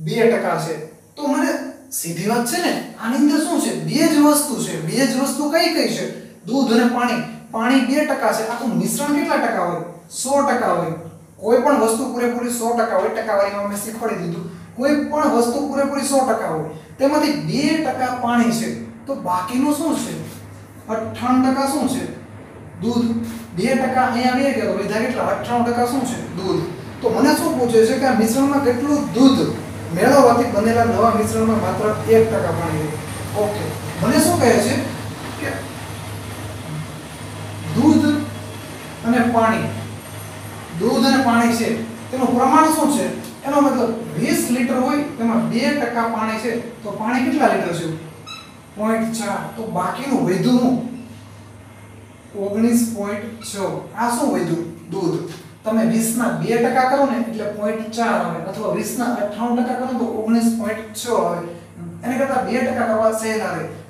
2% છે. તો મને સીધી વાત છે ને, આની અંદર શું છે? બે જ વસ્તુ છે. બે જ વસ્તુ કઈ કઈ છે? દૂધ અને પાણી. પાણી બે ટકા છે. આખું મિશ્રણ કેટલા ટકા હોય? સો ટકા હોય. કોઈ પણ વસ્તુ પૂરેપૂરી સો ટકા હોય. ટકાવારીમાં અમે શીખવાડી દીધું. કોઈ પણ વસ્તુ પૂરેપૂરી સો ટકા હોય. તેમાંથી બે ટકા પાણી છે. તો બાકીનું શું છે? અઠ્ઠાણું ટકા શું છે? દૂધ. બે ટકા અહીંયા બે ગયા. બધા કેટલા? અઠ્ઠાણું ટકા શું છે? દૂધ. તો મને શું પૂછે છે કે આ મિશ્રણમાં કેટલું દૂધ મેળવવાથી બનેલા નવા મિશ્રણમાં માત્ર એક ટકા પાણી ઓકે. મને શું કહે છે કે દૂધ અને પાણી. દૂધ અને પાણી છે. તેનું પ્રમાણ શું છે? એનો મતલબ 20 લીટર હોય, તેમાં 2% પાણી છે. તો પાણી કેટલા લીટર છે? 0.4 તો બાકીનું વધ્યું ઓગણીસ પોઈન્ટ છ. આ શું વધ્યું? દૂધ. તમે 20 ના 2% કરો ને, એટલે 0.4 આવે. અથવા 20 ના 98% કરો તો ઓગણીસ પોઈન્ટ છ આવે. એને કરતા 2% કરવા સહેલા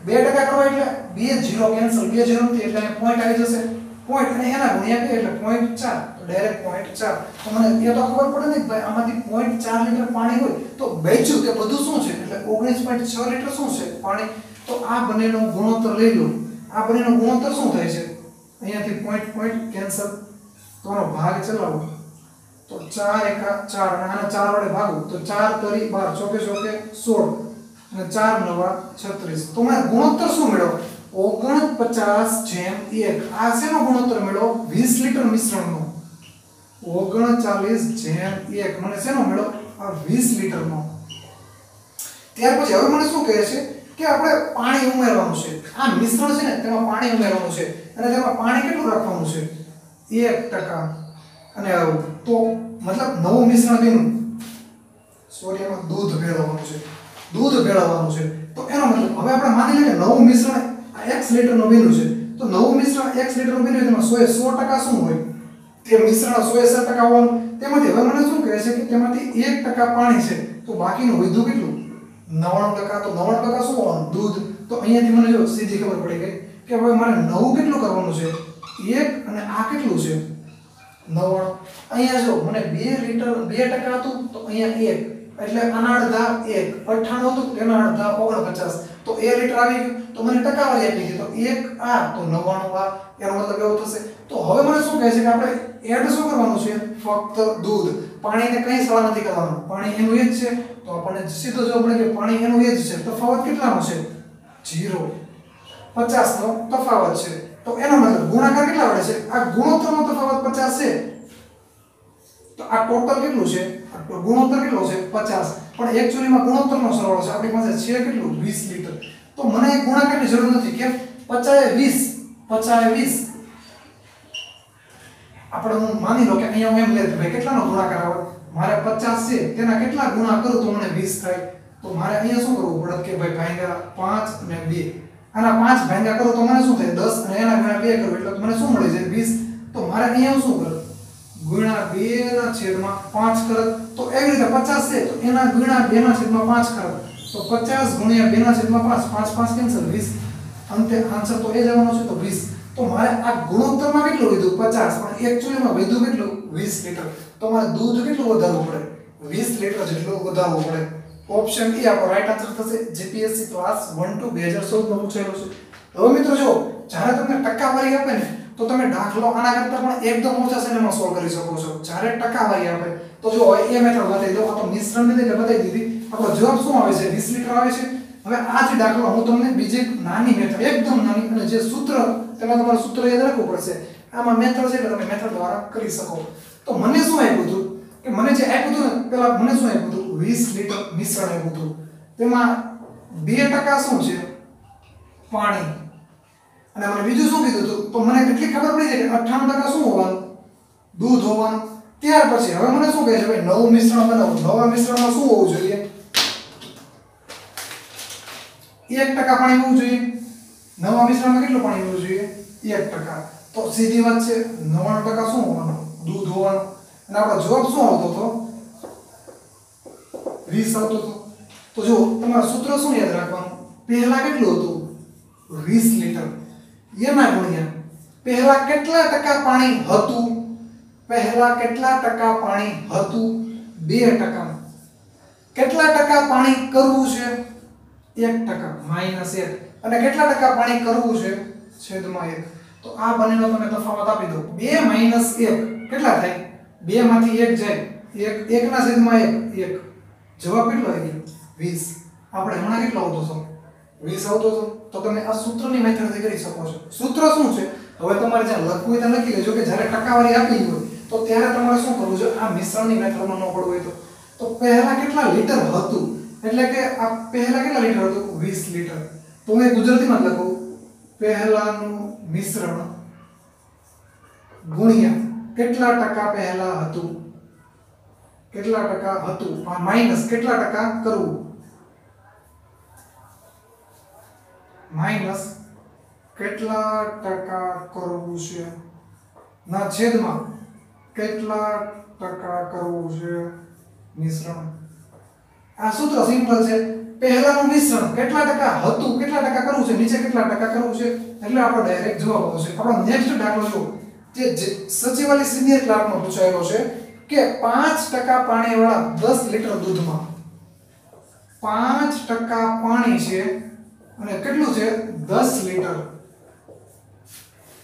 રહે 2% કરવા એટલે બે જીરો કેન્સલ બે જીરો નથી એટલે પોઈન્ટ આવી જશે. પોઈન્ટ અને એના ગુણ્યા બે એટલે પોઈન્ટ ચાર. તો ડાયરેક્ટ પોઈન્ટ ચાર. તો મને એ તો ખબર પડે ને ભાઈ આમાંથી પોઈન્ટ ચાર લીટર પાણી હોય તો બચ્યું કે બધું શું છે? એટલે ઓગણીસ પોઈન્ટ છ લીટર શું છે પાણી? તો આ બંનેનો ગુણોત્તર લઈ લો. આ બંનેનો ગુણોત્તર શું થાય છે? અહીંયાથી પોઈન્ટ પોઈન્ટ કેન્સલ તો આનો ભાગ ચલાવો. તો ચાર એકા ચાર. અને આને ચાર વડે ભાગો. તો ચાર તરી બાર. ચોકે ચોકે સોળ. અને ચાર નવા છત્રીસ. તો મને ગુણોત્તર શું મેળવો ઓગણપચાસ જેમ એક. આ શેનો ગુણોત્તર મેળવો વીસ લીટર મિશ્રણનો. ઓગણચાલીસ જેમ એક. મને શેનો મેળવો આ વીસ લીટરનો. ત્યાર પછી હવે મને શું કહે છે? કે આપણે પાણી ઉમેરવાનું છે. આ મિશ્રણ છે ને, તેમાં પાણી ઉમેરવાનું છે. અને તેમાં પાણી કેટલું રાખવાનું છે? એક ટકા. અને તો મતલબ નવું મિશ્રણ બન્યું સોરી, એમાં દૂધ ભેળવવાનું છે. દૂધ ભેળવવાનું છે. તો એનો મતલબ હવે આપણે માની લઈએ કે નવું મિશ્રણ x લીટરનું બન્યું છે. તો નવું મિશ્રણ x લીટરનું બન્યું તેમાં 100 સો ટકા શું હોય? તે મિશ્રણ 100 સો ટકા હોવાનું. તેમાંથી હવે મને શું કહે છે કે તેમાંથી એક ટકા પાણી છે. તો બાકીનું વધુ કેટલું? નવ્વાણું ટકા. તો નવ્વાણું ટકા શું હોવાનું? દૂધ. તો અહીંયાથી મને જો સીધી ખબર પડી ગઈ કે હવે મારે નવું કેટલું કરવાનું છે? એક અને આ કેટલું છે? નવ્વાણું. અહીંયા જો મને બે લીટર, બે ટકા હતું, તો અહીંયા એક. એટલે આના અડધા એક, અઠ્ઠાણું હતું તેના અડધા ઓગણપચાસ. તો એ લીટર આવી ગયું. તો મને ટકાવારી આપી ગઈ તો એક આ, તો નવ્વાણું આ, એનો મતલબ એવો થશે. તો હવે મને શું કહે છે કે આપણે એડ શું કરવાનું છે? ફક્ત દૂધ. પાણીને કંઈ સળા નથી કરવાનું. પાણી એનું એ જ છે. તો આપણને સીધો જવાબ મળે કે પાણી એનું એ જ છે. તફાવત કેટલાનો છે? જીરો પચાસ નો તફાવત છે. તો એનો મતલબ ગુણાકાર કેટલા વડે છે? આ ગુણોત્તરનો તફાવત પચાસ છે. તો આ ટોટલ કેટલું છે? ગુણોત્તર કેટલો છે? 50 પણ એકચ્યુઅલીમાં ગુણોત્તરનો સરવાળો છે. આપણી પાસે છે કેટલું? 20 લીટર. તો મને ગુણાકારની જરૂર નથી, કેમ? 50 એ 20 50 એ 20 આપણે હું માની લો કે અહીંયા હું એમ લે ભાઈ, કેટલાનો ગુણાકાર આવે? મારે 50 છે. તેના કેટલા ગુણા કરું તો મને 20 થાય? તો મારે અહીંયા શું કરવું પડે? કે ભાઈ ભાંગ્યા પાંચ અને બે. આના પાંચ ભાંગ્યા કરો તો મને શું થાય? દસ અને એના ગુણ્યા બે કરું. એટલે મને શું મળે છે વીસ. તો મારે અહીંયા શું કરે ગુણ્યા બે ના છેદમાં પાંચ કરત તો એવી રીતે પચાસ છે, તો એના ગુણ્યા બે ના છેદમાં પાંચ કરત તો પચાસ ગુણ્યા બે ના છેદમાં પાંચ પાંચ પાંચ કેન્સલ વીસ. અંતે આન્સર તો એ જ આવવાનો છે, તો વીસ. તો મારે આ ગુણોત્તરમાં કેટલું વધ્યું? પચાસ. પણ એકચ્યુઅલીમાં વધ્યું કેટલું? વીસ લીટર. તો મારે દૂધ કેટલું વધારવું પડે? વીસ લીટર જેટલું વધારવું પડે. ઓપ્શન એ આપણો રાઈટ આન્સર થશે જીપીએસસી ક્લાસ 1 ટુ 2014 નો પૂછાયેલો છે. હવે મિત્રો જો જ્યારે તમને ટકાવારી આપે ને તો તમે દાખલો આના કરતાં પણ એકદમ ઓછા સમયમાં સોલ્વ કરી શકો છો. જ્યારે ટકાવારી આપે, તો જો એ મેથડ બતાવી દો તો મિશ્રણ લીધે એટલે બતાવી દીધી. આપણો જવાબ શું આવે છે? 20 લીટર આવે છે? હવે આ જે દાખલો હું તમને બીજી નાની મેથડ એકદમ નાની, અને જે સૂત્ર તેમાં તમારે સૂત્ર યાદ રાખવું પડશે. આમાં મેથડ છે એટલે તમે મેથડ દ્વારા કરી શકો. તો મને શું આપ્યું હતું? કે મને જે આપ્યું હતું ને પેલા મને શું આપ્યું હતું? 20 લીટર મિશ્રણ આપ્યું હતું. તેમાં 2% શું છે? પાણી. અને મને બીજું શું કીધું હતું તો મને કેટલી ખબર પડી જાય કે 98% શું હોવાનું? દૂધ હોવાનું. ત્યાર પછી હવે મને શું કહે છે? ભાઈ, નવું મિશ્રણ બનાવો. નવા મિશ્રણમાં શું હોવું જોઈએ? એક ટકા પાણી હોવું જોઈએ. નવા મિશ્રણમાં કેટલું પાણી હોવું જોઈએ? એક ટકા. તો સીધી વાત છે 99% શું હોવાનું? દૂધ હોવાનું. અને આપણો જવાબ શું આવતો હતો? વીસ આવતો હતો. તો જો, તમારા સૂત્ર શું યાદ રાખવાનું? પહેલા કેટલું હતું? વીસ લીટર. એના ગુણ્યા. પહેલા કેટલા ટકા પાણી હતું? પહેલા કેટલા ટકા પાણી હતું? બે ટકા. કેટલા ટકા પાણી કરવું છે? એક ટકા. માઇનસ એક. અને કેટલા ટકા પાણી કરવું છે? છેદમાં એક. તો આ બંનેનો તમે તફાવત આપી દો બે માઇનસ એક. કેટલા થાય? બે માંથી એક જાય. 1 1 ના છેદમાં 1 1 જવાબ કેટલો આવી ગયો? વીસ. આપણે હમણાં કેટલો આવતો હતો? વીસ આવતો હતો? તો તમે આ સૂત્રની મેથડથી કરી શકો છો. સૂત્ર શું છે? હવે તમારે જ્યાં લખવું હોય ત્યાં લખી લેજો કે જ્યારે ટકાવારી આપી હોય, તો ત્યારે તમારે શું કરવું છે આ મિશ્રણની મેથડમાં ન પડવું હોય તો. તો પહેલા કેટલા લીટર હતું? એટલે કે આ પહેલા કેટલા લીટર હતું? 20 લીટર. તો હું એ ગુજરાતીમાં લખું. પહેલાનું મિશ્રણ ગુણ્યા કેટલા ટકા પહેલા હતું? કેટલા ટકા હતું? માઇનસ કેટલા ટકા કરવું? માઇનસ કેટલા ટકા કરવું છે? ના, છેદમાં. કેટલા ટકા કરવું છે? મિશ્રણ. આ સૂત્ર સિમ્પલ છે. પહેલાનું મિશ્રણ કેટલા ટકા હતું, કેટલા ટકા કરવું છે, નીચે કેટલા ટકા કરવું છે? એટલે આપણો ડાયરેક્ટ જવાબ આવશે આપણો નેક્સ્ટ દાખલો જો જે સચિવાલય સિનિયર ક્લાર્કનો પૂછાયેલો છે કે પાંચ ટકા પાણીવાળા દસ લીટર દૂધમાં પાંચ ટકા પાણી છે અને કેટલું છે? દસ લીટર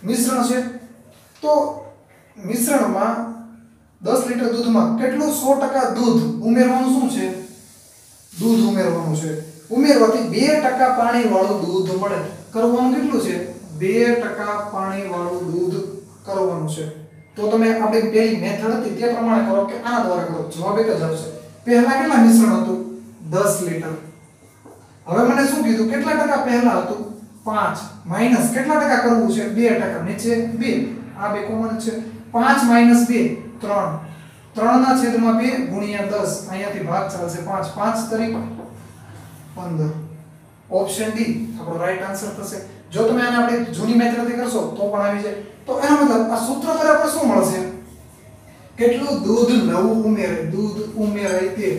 મિશ્રણ છે. તો મિશ્રણમાં દસ લીટર દૂધમાં કેટલું? સો ટકા દૂધ ઉમેરવાનું શું છે? દૂધ ઉમેરવાનું છે. ઉમેરવાથી બે ટકા પાણી વાળું દૂધ મળે. કરવાનું કેટલું છે? બે ટકા પાણી વાળું દૂધ કરવાનું છે. તો તમે આપણી પહેલી મેથડ હતી તે પ્રમાણે કરો કે આના દ્વારા કરો. જવાબ એક જ આવશે. પહેલા કેટલા મિશ્રણ હતું? 10 લીટર. હવે મને શું કીધું? કેટલા ટકા પહેલા હતું? 5 માઇનસ કેટલા ટકા કરવું છે? 2 ટકા. નીચે 2 આ બે કોમન છે. 5 માઇનસ 2 3 3 ના છેદમાં 2 ગુણ્યા 10 અહીંયાથી ભાગ ચાલશે 5 5 તરી 15 ઓપ્શન ડી આપણો રાઈટ આન્સર થશે. જો તમે આને આપણે જૂની મેથડથી કરશો, તો પણ આવી જાય. તો એનો મતલબ, આ સૂત્ર પર આપણે શું મળશે? કેટલું દૂધ નવું ઉમેરે? દૂધ ઉમેરાય તે.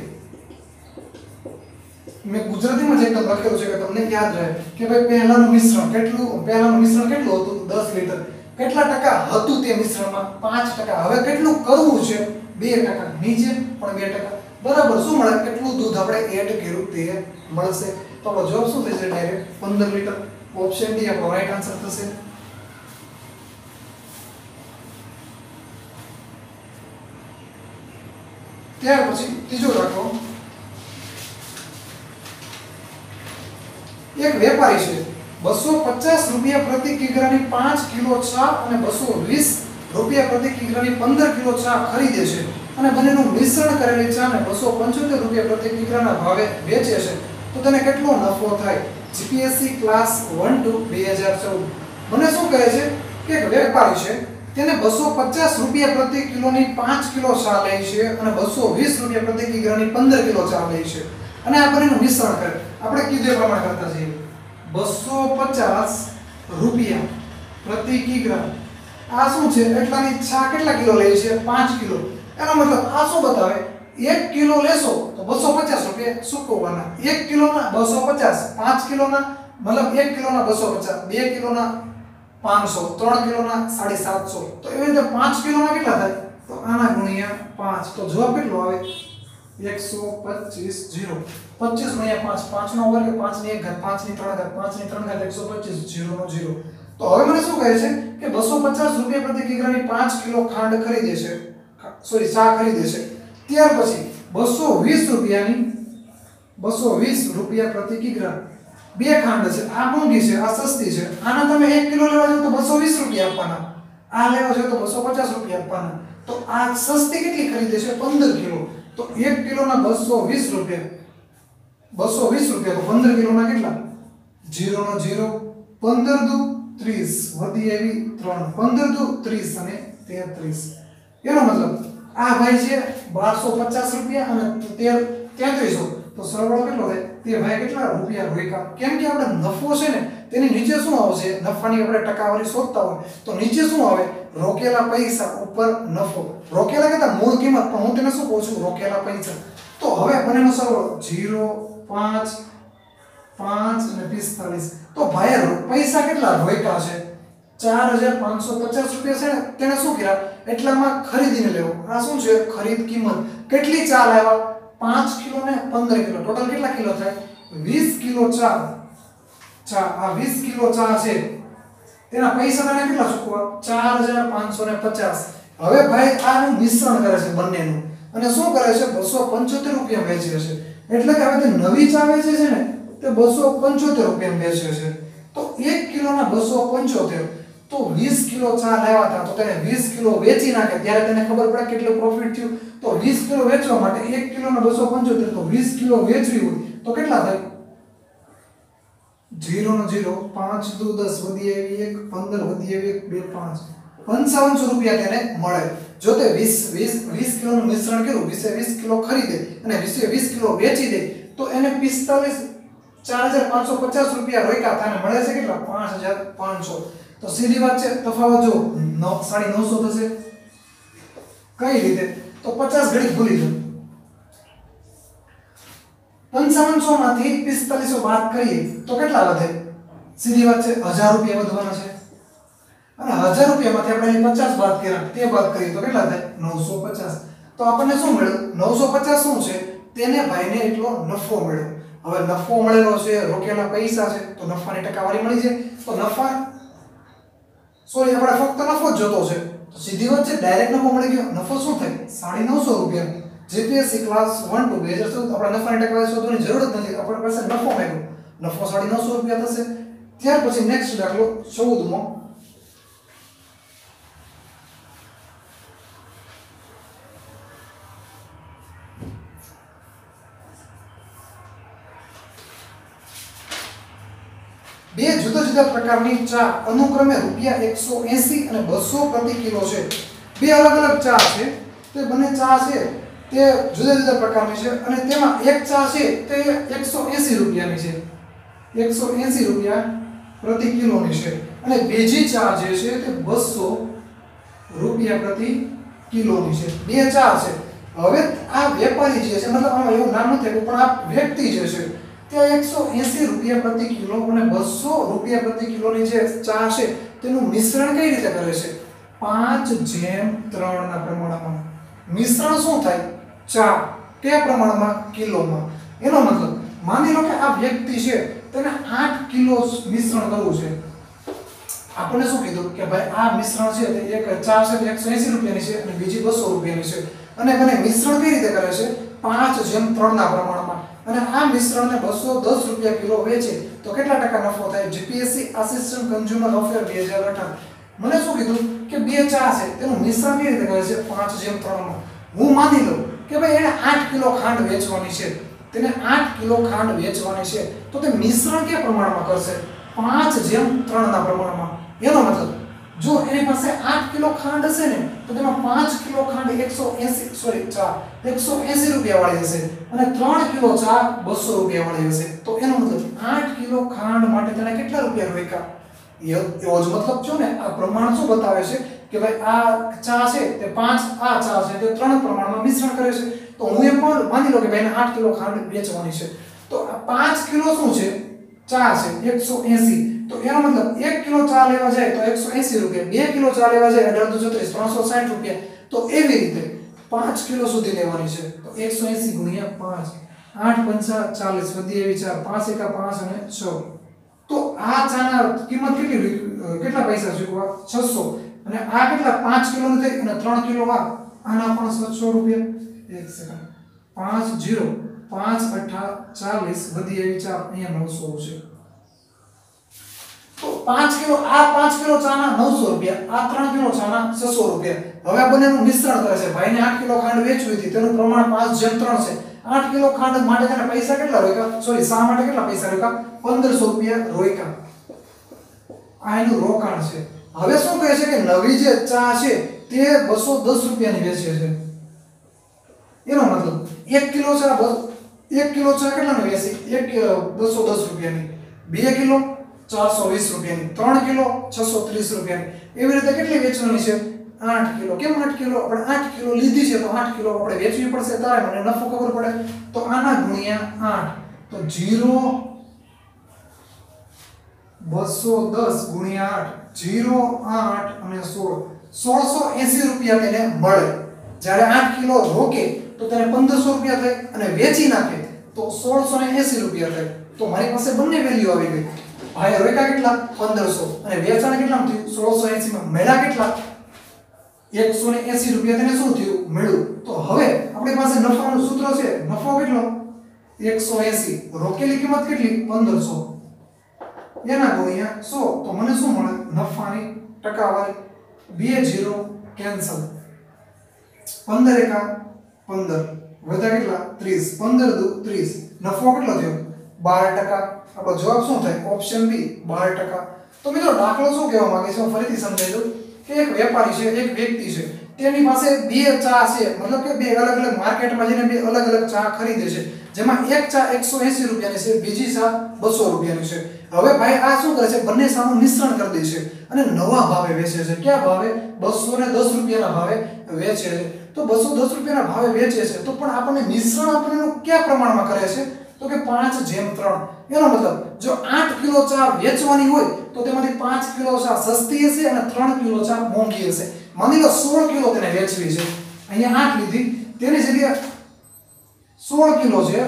મેં ગુજરાતીમાં જ એકદમ લખેલું છે કે તમને યાદ રહે કે ભાઈ પહેલાનું મિશ્રણ કેટલું, પહેલાનું મિશ્રણ કેટલું હતું? દસ લીટર. કેટલા ટકા હતું તે મિશ્રણમાં? પાંચ ટકા. હવે કેટલું કરવું છે? બે ટકા. નીચે પણ બે ટકા. બરાબર. શું મળે? કેટલું દૂધ આપણે એડ કર્યું તે મળશે. તો આપણો જવાબ શું થશે ડાયરેક્ટ 15 લીટર. ઓપ્શન ડી આપણો રાઈટ આન્સર થશે. ત્યાર પછી ત્રીજો દાખલો એક વેપારી છે. બસો પચાસ રૂપિયા પ્રતિ કિગ્રાની પાંચ કિલો ચા અને બસો વીસ રૂપિયા પ્રતિ કિગ્રાની પંદર કિલો ચા ખરીદે છે અને બંનેનું મિશ્રણ કરેલી ચાને બસો પંચોતેર રૂપિયા પ્રતિ કિગ્રાના ભાવે વેચે છે. તો તેને કેટલો નફો થાય? જીપીએસસી ક્લાસ વન ટુ બે હજાર ચૌદ. મને શું કહે છે? કે એક વેપારી છે, તેને બસો પચાસ રૂપિયા પ્રતિ કિલોની પાંચ કિલો ચા લે છે અને બસો વીસ રૂપિયા પ્રતિ કિગ્રાની પંદર કિલો ચા લે છે. અને આ બંનેનું મિશ્રણ કરે. આપણે કીધું એ પ્રમાણે કરતા જઈએ. બસો પચાસ રૂપિયા પ્રતિ કિગ્રા. આ શું છે? એટલાની છા કેટલા કિલો લે છે? પાંચ કિલો. એનો મતલબ આ શું બતાવે? એક કિલો લેશો તો બસો પચાસ રૂપિયા સૂકવવાના એક કિલોના બસો પચાસ પાંચ કિલોના, મતલબ એક કિલોના બસો પચાસ બે કિલોના પાંચસો, ત્રણ કિલોના સાડી સાતસો. તો એવી રીતે પાંચ કિલોના કેટલા થાય? તો આના ગુણ્યા પાંચ. તો જવાબ કેટલો આવે? એકસો પચીસ જીરો. પચીસ ગુણ્યા પાંચ પાંચનો વર્ગ પાંચની એક ઘાત પાંચની ત્રણ ઘાત પાંચની ત્રણ ઘાત એકસો પચીસ જીરો નો જીરો. તો હવે મને શું કહે છે કે બસો પચાસ રૂપિયા પ્રતિ કિગ્રાની પાંચ કિલો ખાંડ ખરીદે સોરી, ચા ખરીદે છે. ત્યાર પછી બસો વીસ રૂપિયાની, બસો વીસ રૂપિયા પ્રતિ કિગ્રા બે ખાંડ છે, આ મોંઘી છે, આ સસ્તી છે. આના તમે એક કિલો લેવા જાવ તો બસો વીસ રૂપિયા આપવાના. આ લેવા જાવ તો બસો પચાસ રૂપિયા આપવાના. તો આ સસ્તી કેટલી ખરીદે છે? પંદર કિલો. તો એક કિલોના બસો વીસ રૂપિયા. બસો વીસ રૂપિયા તો પંદર કિલોના કેટલા? જીરો નો જીરો, પંદર દુ ત્રીસ. વધી એવી ત્રણ. પંદર દુ ત્રીસ અને તેત્રીસ. એનો મતલબ આ ભાઈ છે બારસો પચાસ રૂપિયા અને તેર તેત્રીસો. તો સરવાળો કેટલો થાય? તે ભાઈ કેટલા રૂપિયા રોક્યા? કેમ કે આપણે નફો છે ને, તેની નીચે શું આવશે? નફાની આપણે ટકાવારી શોધતા હોય. તો નીચે શું આવે? રોકેલા પૈસા ઉપર નફો. રોકેલા કહેતા મૂળ કિંમત પણ હું તેને શું કહું છું? રોકેલા પૈસા. તો હવે બંનેનો સરવાળો જીરો પાંચ પાંચ અને પિસ્તાલીસ. તો ભાઈ, પૈસા કેટલા રોક્યા છે? ચાર હજાર પાંચસો પચાસ રૂપિયા છે તેને શું કર્યા? એટલામાં ખરીદીને લેવો. આ શું છે? ખરીદ કિંમત. કેટલી ચા આવ્યા? પાંચ કિલો ને પંદર કિલો. ટોટલ કેટલા કિલો થાય? વીસ કિલો ચા ચા, આ વીસ કિલો ચા છે. તેના પૈસા તને કેટલા ચૂકવા ચાર હજાર પાંચસો ને પચાસ. હવે ભાઈ આનું મિશ્રણ કરે છે બંનેનું. અને શું કરે છે? બસો પંચોતેર રૂપિયા વેચે છે. એટલે કે હવે તે નવી ચા વેચે છે ને, તે બસો પંચોતેર રૂપિયા વેચે છે. તો એક કિલોના બસો પંચોતેર, તો વીસ કિલો ચા લેવા હતા, તો તેને વીસ કિલો વેચી નાખે. ત્યારે તેને ખબર પડે કેટલું પ્રોફિટ થયું. તો વીસ કિલો વેચવા માટે એક કિલોના બસો પંચોતેર, તો વીસ કિલો વેચવી હોય, તો કેટલા થાય? જીરો નો જીરો, પાંચ દુ દસ વધી આવી એક, પંદર વધી આવી એક, બે પાંચ. પંચાવનસો રૂપિયા તેને મળે. જો તે વીસ વીસ વીસ કિલોનું મિશ્રણ કર્યું, વીસે વીસ કિલો ખરીદે અને વીસે વીસ કિલો વેચી દે, તો એને પિસ્તાલીસ ચાર હજાર પાંચસો પચાસ રૂપિયા રોક્યા તાને મળે છે કેટલા? પાંચ હજાર પાંચસો. તો સીધી વાત છે, તફાવત જો સાડી નવસો થશે. કઈ રીતે? તો પચાસ ઘડી ભૂલી જાઓ. પંચાવનસો માંથી પિસ્તાલીસો બાદ કરીએ તો કેટલા વધે? સીધી વાત છે, હજાર રૂપિયા વધવાના છે. અને હજાર રૂપિયામાંથી આપણે પચાસ બાદ કર્યા, તે બાદ કરીએ તો કેટલા થાય? નવસો પચાસ. તો આપણને શું મળ્યું? નવસો પચાસ શું છે? તેને ભાઈને એટલો નફો મળ્યો. હવે નફો મળેલો છે રોકેલા પૈસા છે, તો નફાની ટકાવારી મળી છે. તો નફા, સોરી, આપણે ફક્ત નફો જ જોતો છે. તો સીધી વાત છે, ડાયરેક્ટ નફો મળી ગયો. નફો શું થાય? સાડી નવસો રૂપિયા. જીપીએસસી ક્લાસ વન ટુ બે હજાર ચૌદ આપણે નફાની ટકાવારી શોધવાની જરૂર જ નથી. આપણા પાસે નફો માંગ્યો. નફો સાડી નવસો રૂપિયા થશે. ત્યાર પછી નેક્સ્ટ દાખલો ચૌદમો. બે જુદા જુદા પ્રકારની ચા અનુક્રમે રૂપિયા એકસો એંસી અને બસો પ્રતિ કિલો છે. બે અલગ અલગ ચા છે. તે બંને ચા છે. તે જુદા જુદા પ્રકારની છે અને તેમાં એક ચા છે તે એકસો એંસી રૂપિયાની છે. એકસો એંસી રૂપિયા પ્રતિ કિલોની છે. અને બીજી ચા જે છે તે બસો રૂપિયા પ્રતિ કિલોની છે. બે ચા છે. હવે આ વેપારી જે છે, મતલબ આમાં એવું નામ નથી પણ આ વ્યક્તિ જે છે ત્યાં એકસો એંસી રૂપિયા પ્રતિ કિલો અને બસો રૂપિયા પ્રતિ કિલોની જે ચા છે તેનું મિશ્રણ કઈ રીતે કરે છે? પાંચ જેમ ત્રણના પ્રમાણમાં. મિશ્રણ શું થાય? ચા કયા પ્રમાણમાં? કિલોમાં. એનો મતલબ, માની લો કે આ વ્યક્તિ છે, તેને આઠ કિલો મિશ્રણ કરવું છે. આપણને શું કીધું? કે ભાઈ, આ મિશ્રણ છે તે એક ચા છે તે એકસો એંસી રૂપિયાની છે અને બીજી બસો રૂપિયાની છે. અને મને મિશ્રણ કઈ રીતે કરે છે? પાંચ જેમ ત્રણના પ્રમાણમાં. અને આ મિશ્રણને બસો દસ રૂપિયા કિલો વેચે, તો કેટલા ટકા નફો થાય? જીપીએસસી આસિસ્ટન્ટ કન્ઝ્યુમર અફેર બે હજાર અઢાર મને શું કીધું? કે બે ચા છે, તેનું મિશ્રણ કેવી રીતે કરે છે? પાંચ જેમ ત્રણમાં. હું માની લઉં કે ભાઈ એને આઠ કિલો ખાંડ વેચવાની છે. તેને આઠ કિલો ખાંડ વેચવાની છે. તો તે મિશ્રણ કે પ્રમાણમાં કરશે? પાંચ જેમ ત્રણના પ્રમાણમાં. એનો મતલબ, જો એની પાસે આઠ કિલો ખાંડ હશે ને, તો તેમાં પાંચ કિલો ખાંડ એકસો એસી સોરી ચા એકસો એસી રૂપિયા વાળી હશે અને ત્રણ કિલો ચા બસો રૂપિયા વાળી હશે. તો એનો મતલબ, આઠ કિલો ખાંડ માટે તેણે કેટલા રૂપિયા રોક્યા? એવો જ મતલબ છો ને, આ પ્રમાણ શું બતાવે છે? કે ભાઈ આ ચા છે તે પાંચ આ ચા છે તે ત્રણ પ્રમાણમાં મિશ્રણ કરે છે. તો હું એમ પણ માની લો કે ભાઈને આઠ કિલો ખાંડ વેચવાની છે. તો આ પાંચ કિલો શું છે? ચા છે, એકસો એસી. તો એનો મતલબ એક કિલો ચા લેવા જાય તો એકસો એસી રૂપિયા, બે કિલો ચા લેવા જાય અઢાર દુ ચોત્રીસ ત્રણસો સાઠ રૂપિયા. તો એવી રીતે પાંચ કિલો સુધી લેવાની છે. તો એકસો એસી ગુણ્યા પાંચ, આઠ પંચા ચાલીસ, વધી એવી ચાર, પાંચ એકા પાંચ અને છ. તો આ ચાના કિંમત કેટલી કેટલા પૈસા ચૂકવા? છસો. અને આ કેટલા? પાંચ કિલો થઈ અને ત્રણ કિલો આ આના પણ સો રૂપિયા. એક સેકન્ડ પાંચ જીરો, પાંચ અઠા ચાલીસ વધી એવી ચા અહીંયા નવસો છે. તો પાંચ કિલો, આ પાંચ કિલો ચાના નવસો રૂપિયા, આ ત્રણ કિલો ચાના છસો રૂપિયા. હવે બંનેનું મિશ્રણ કરે ભાઈને આઠ કિલો ખાંડ વેચવી હતી, તેનું પ્રમાણ પાંચ જેમ ત્રણ છે. આઠ કિલો ખાંડ માટે તેના પૈસા કેટલા રોક્યા? સોરી શા માટે કેટલા પૈસા રોક્યા? પંદરસો રૂપિયા રોક્યા. આ એનું રોકાણ છે. હવે શું કહે છે કે નવી જે ચા છે, તે બસો દસ રૂપિયાની વેચે છે. એનો મતલબ એક કિલો ચા બસ, એક કિલો ચા કેટલાની વેચી? એક બસો દસ રૂપિયાની. બે કિલો, ચારસો વીસ રૂપિયાની. ત્રણ કિલો, છસો ત્રીસ રૂપિયાની. એવી રીતે કેટલી વેચવાની છે? આઠ કિલો. કેમ આઠ કિલો? આપણે આઠ કિલો લીધી છે, તો આઠ કિલો આપણે વેચવી પડશે. તારે મને નફો ખબર પડે. તો આના ગુણ્યા આઠ. તો જીરો બસો દસ ગુણ્યા આઠ. જીરો આઠ અને સોળ. સોળસો એસી રૂપિયા તેને મળે. જ્યારે આઠ કિલો રોકે, તો તેને પંદરસો રૂપિયા થાય અને વેચી નાખે, તો સોળસો ને રૂપિયા થાય. તો મારી પાસે બંને વેલ્યુ આવી ગઈ. ભાઈ રોકા કેટલા? પંદરસો. અને વેચાણ કેટલા થયું? સોળસો એસી માં. કેટલા? એકસો ને રૂપિયા તેને શું થયું? મળ્યું. તો હવે આપણી પાસે નફાનું સૂત્ર છે. નફો કેટલો? એકસો એસી. રોકેલી કિંમત કેટલી? પંદરસો. એના ગુણ્યા સો. તો મને શું મળે? નફાની ટકાવારી. બે જીરો કેન્સલ. પંદર એકા પંદર. વધ્યા કેટલા? ત્રીસ. પંદર દુ ત્રીસ. નફો કેટલો થયો? બાર ટકા. આપણો જવાબ શું થાય? ઓપ્શન બી બાર ટકા. તો મિત્રો, દાખલો શું કહેવા માંગે છે? હું ફરીથી સમજાવી દઉં કે એક વેપારી છે, એક વ્યક્તિ છે. તેની પાસે બે ચા છે. મતલબ કે બે અલગ અલગ માર્કેટમાં જઈને બે અલગ અલગ ચા ખરીદે છે. જેમાં એક ચા એકસો એસી રૂપિયાની છે, બીજી ચા બસો રૂપિયાની છે. હવે ભાઈ આ શું કરે છે? બંને સાનું મિશ્રણ કરી દે છે અને નવા ભાવે વેચે છે. કયા ભાવે? બસો ને દસ રૂપિયાના ભાવે વેચે છે. તો બસો દસ રૂપિયાના ભાવે વેચે છે તો પણ આપણને મિશ્રણ આપણને કયા પ્રમાણમાં કરે છે? તો કે પાંચ જેમ ત્રણ. એનો મતલબ, જો આઠ કિલો ચા વેચવાની હોય તો તેમાંથી પાંચ કિલો ચા સસ્તી હશે અને ત્રણ કિલો ચા મોંઘી હશે. માની લો સોળ કિલો તેને વેચવી છે. અહીંયા આઠ લીધી. તેની જગ્યાએ સોળ કિલો છે.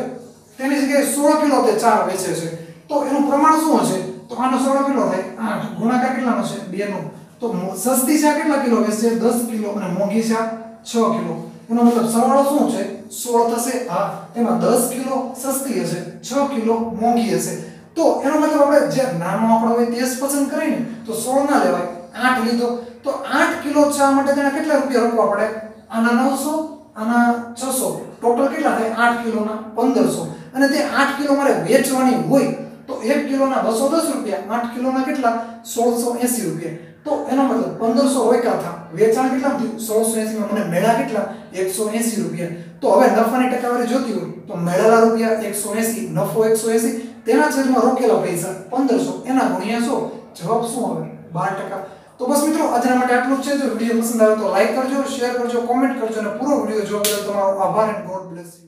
તેની જગ્યાએ સોળ કિલો તે ચાર વેચે છે. તો એનું પ્રમાણ શું હશે? તો આનો સોળ કિલો થાય આઠ. ગુણાકાર કેટલાનો છે? બે નો તો સસ્તી ચા કેટલા કિલો વેચશે? દસ કિલો અને મોંઘી ચા છ કિલો. એનો મતલબ સરવાળો શું છે? સોળ થશે હા તેમાં દસ કિલો સસ્તી હશે, છ કિલો મોંઘી હશે. તો એનો મતલબ આપણે જે નાનો આપણો હોય તે જ પસંદ કરીને તો સોળ ના લેવાય. આઠ લીધો. તો આઠ કિલો ચા માટે તેના કેટલા રૂપિયા રોકવા પડે? આના નવસો, આના છસો. ટોટલ કેટલા થાય? આઠ કિલોના પંદરસો. અને તે આઠ કિલો મારે વેચવાની હોય તો એક કિલોના બસો દસ રૂપિયા, આઠ કિલોના કેટલા? સોળસો એસી રૂપિયા. તો એનો મતલબ પંદરસો રોક્યા થા વેચાણ કેટલા થયું? સોળસો માં મને મેળા કેટલા? એકસો એસી રૂપિયા. તો હવે નફાની ટકાવારી જોતી હોય તો મેળાલા રૂપિયા એકસો એસી, નફો એકસો એસી. તેના છેદમાં રોકેલા પૈસા પંદરસો. એના ગુણ્યા સો. જવાબ શું આવે? બાર ટકા. તો બસ મિત્રો આજના માટે આટલું જ છે. જો વીડિયો પસંદ આવે તો લાઈક કરજો શેર કરજો કોમેન્ટ કરજો અને પૂરો વીડિયો જોવા બદલ તમારો આભાર એન્ડ ગોડ બ્લેસ યુ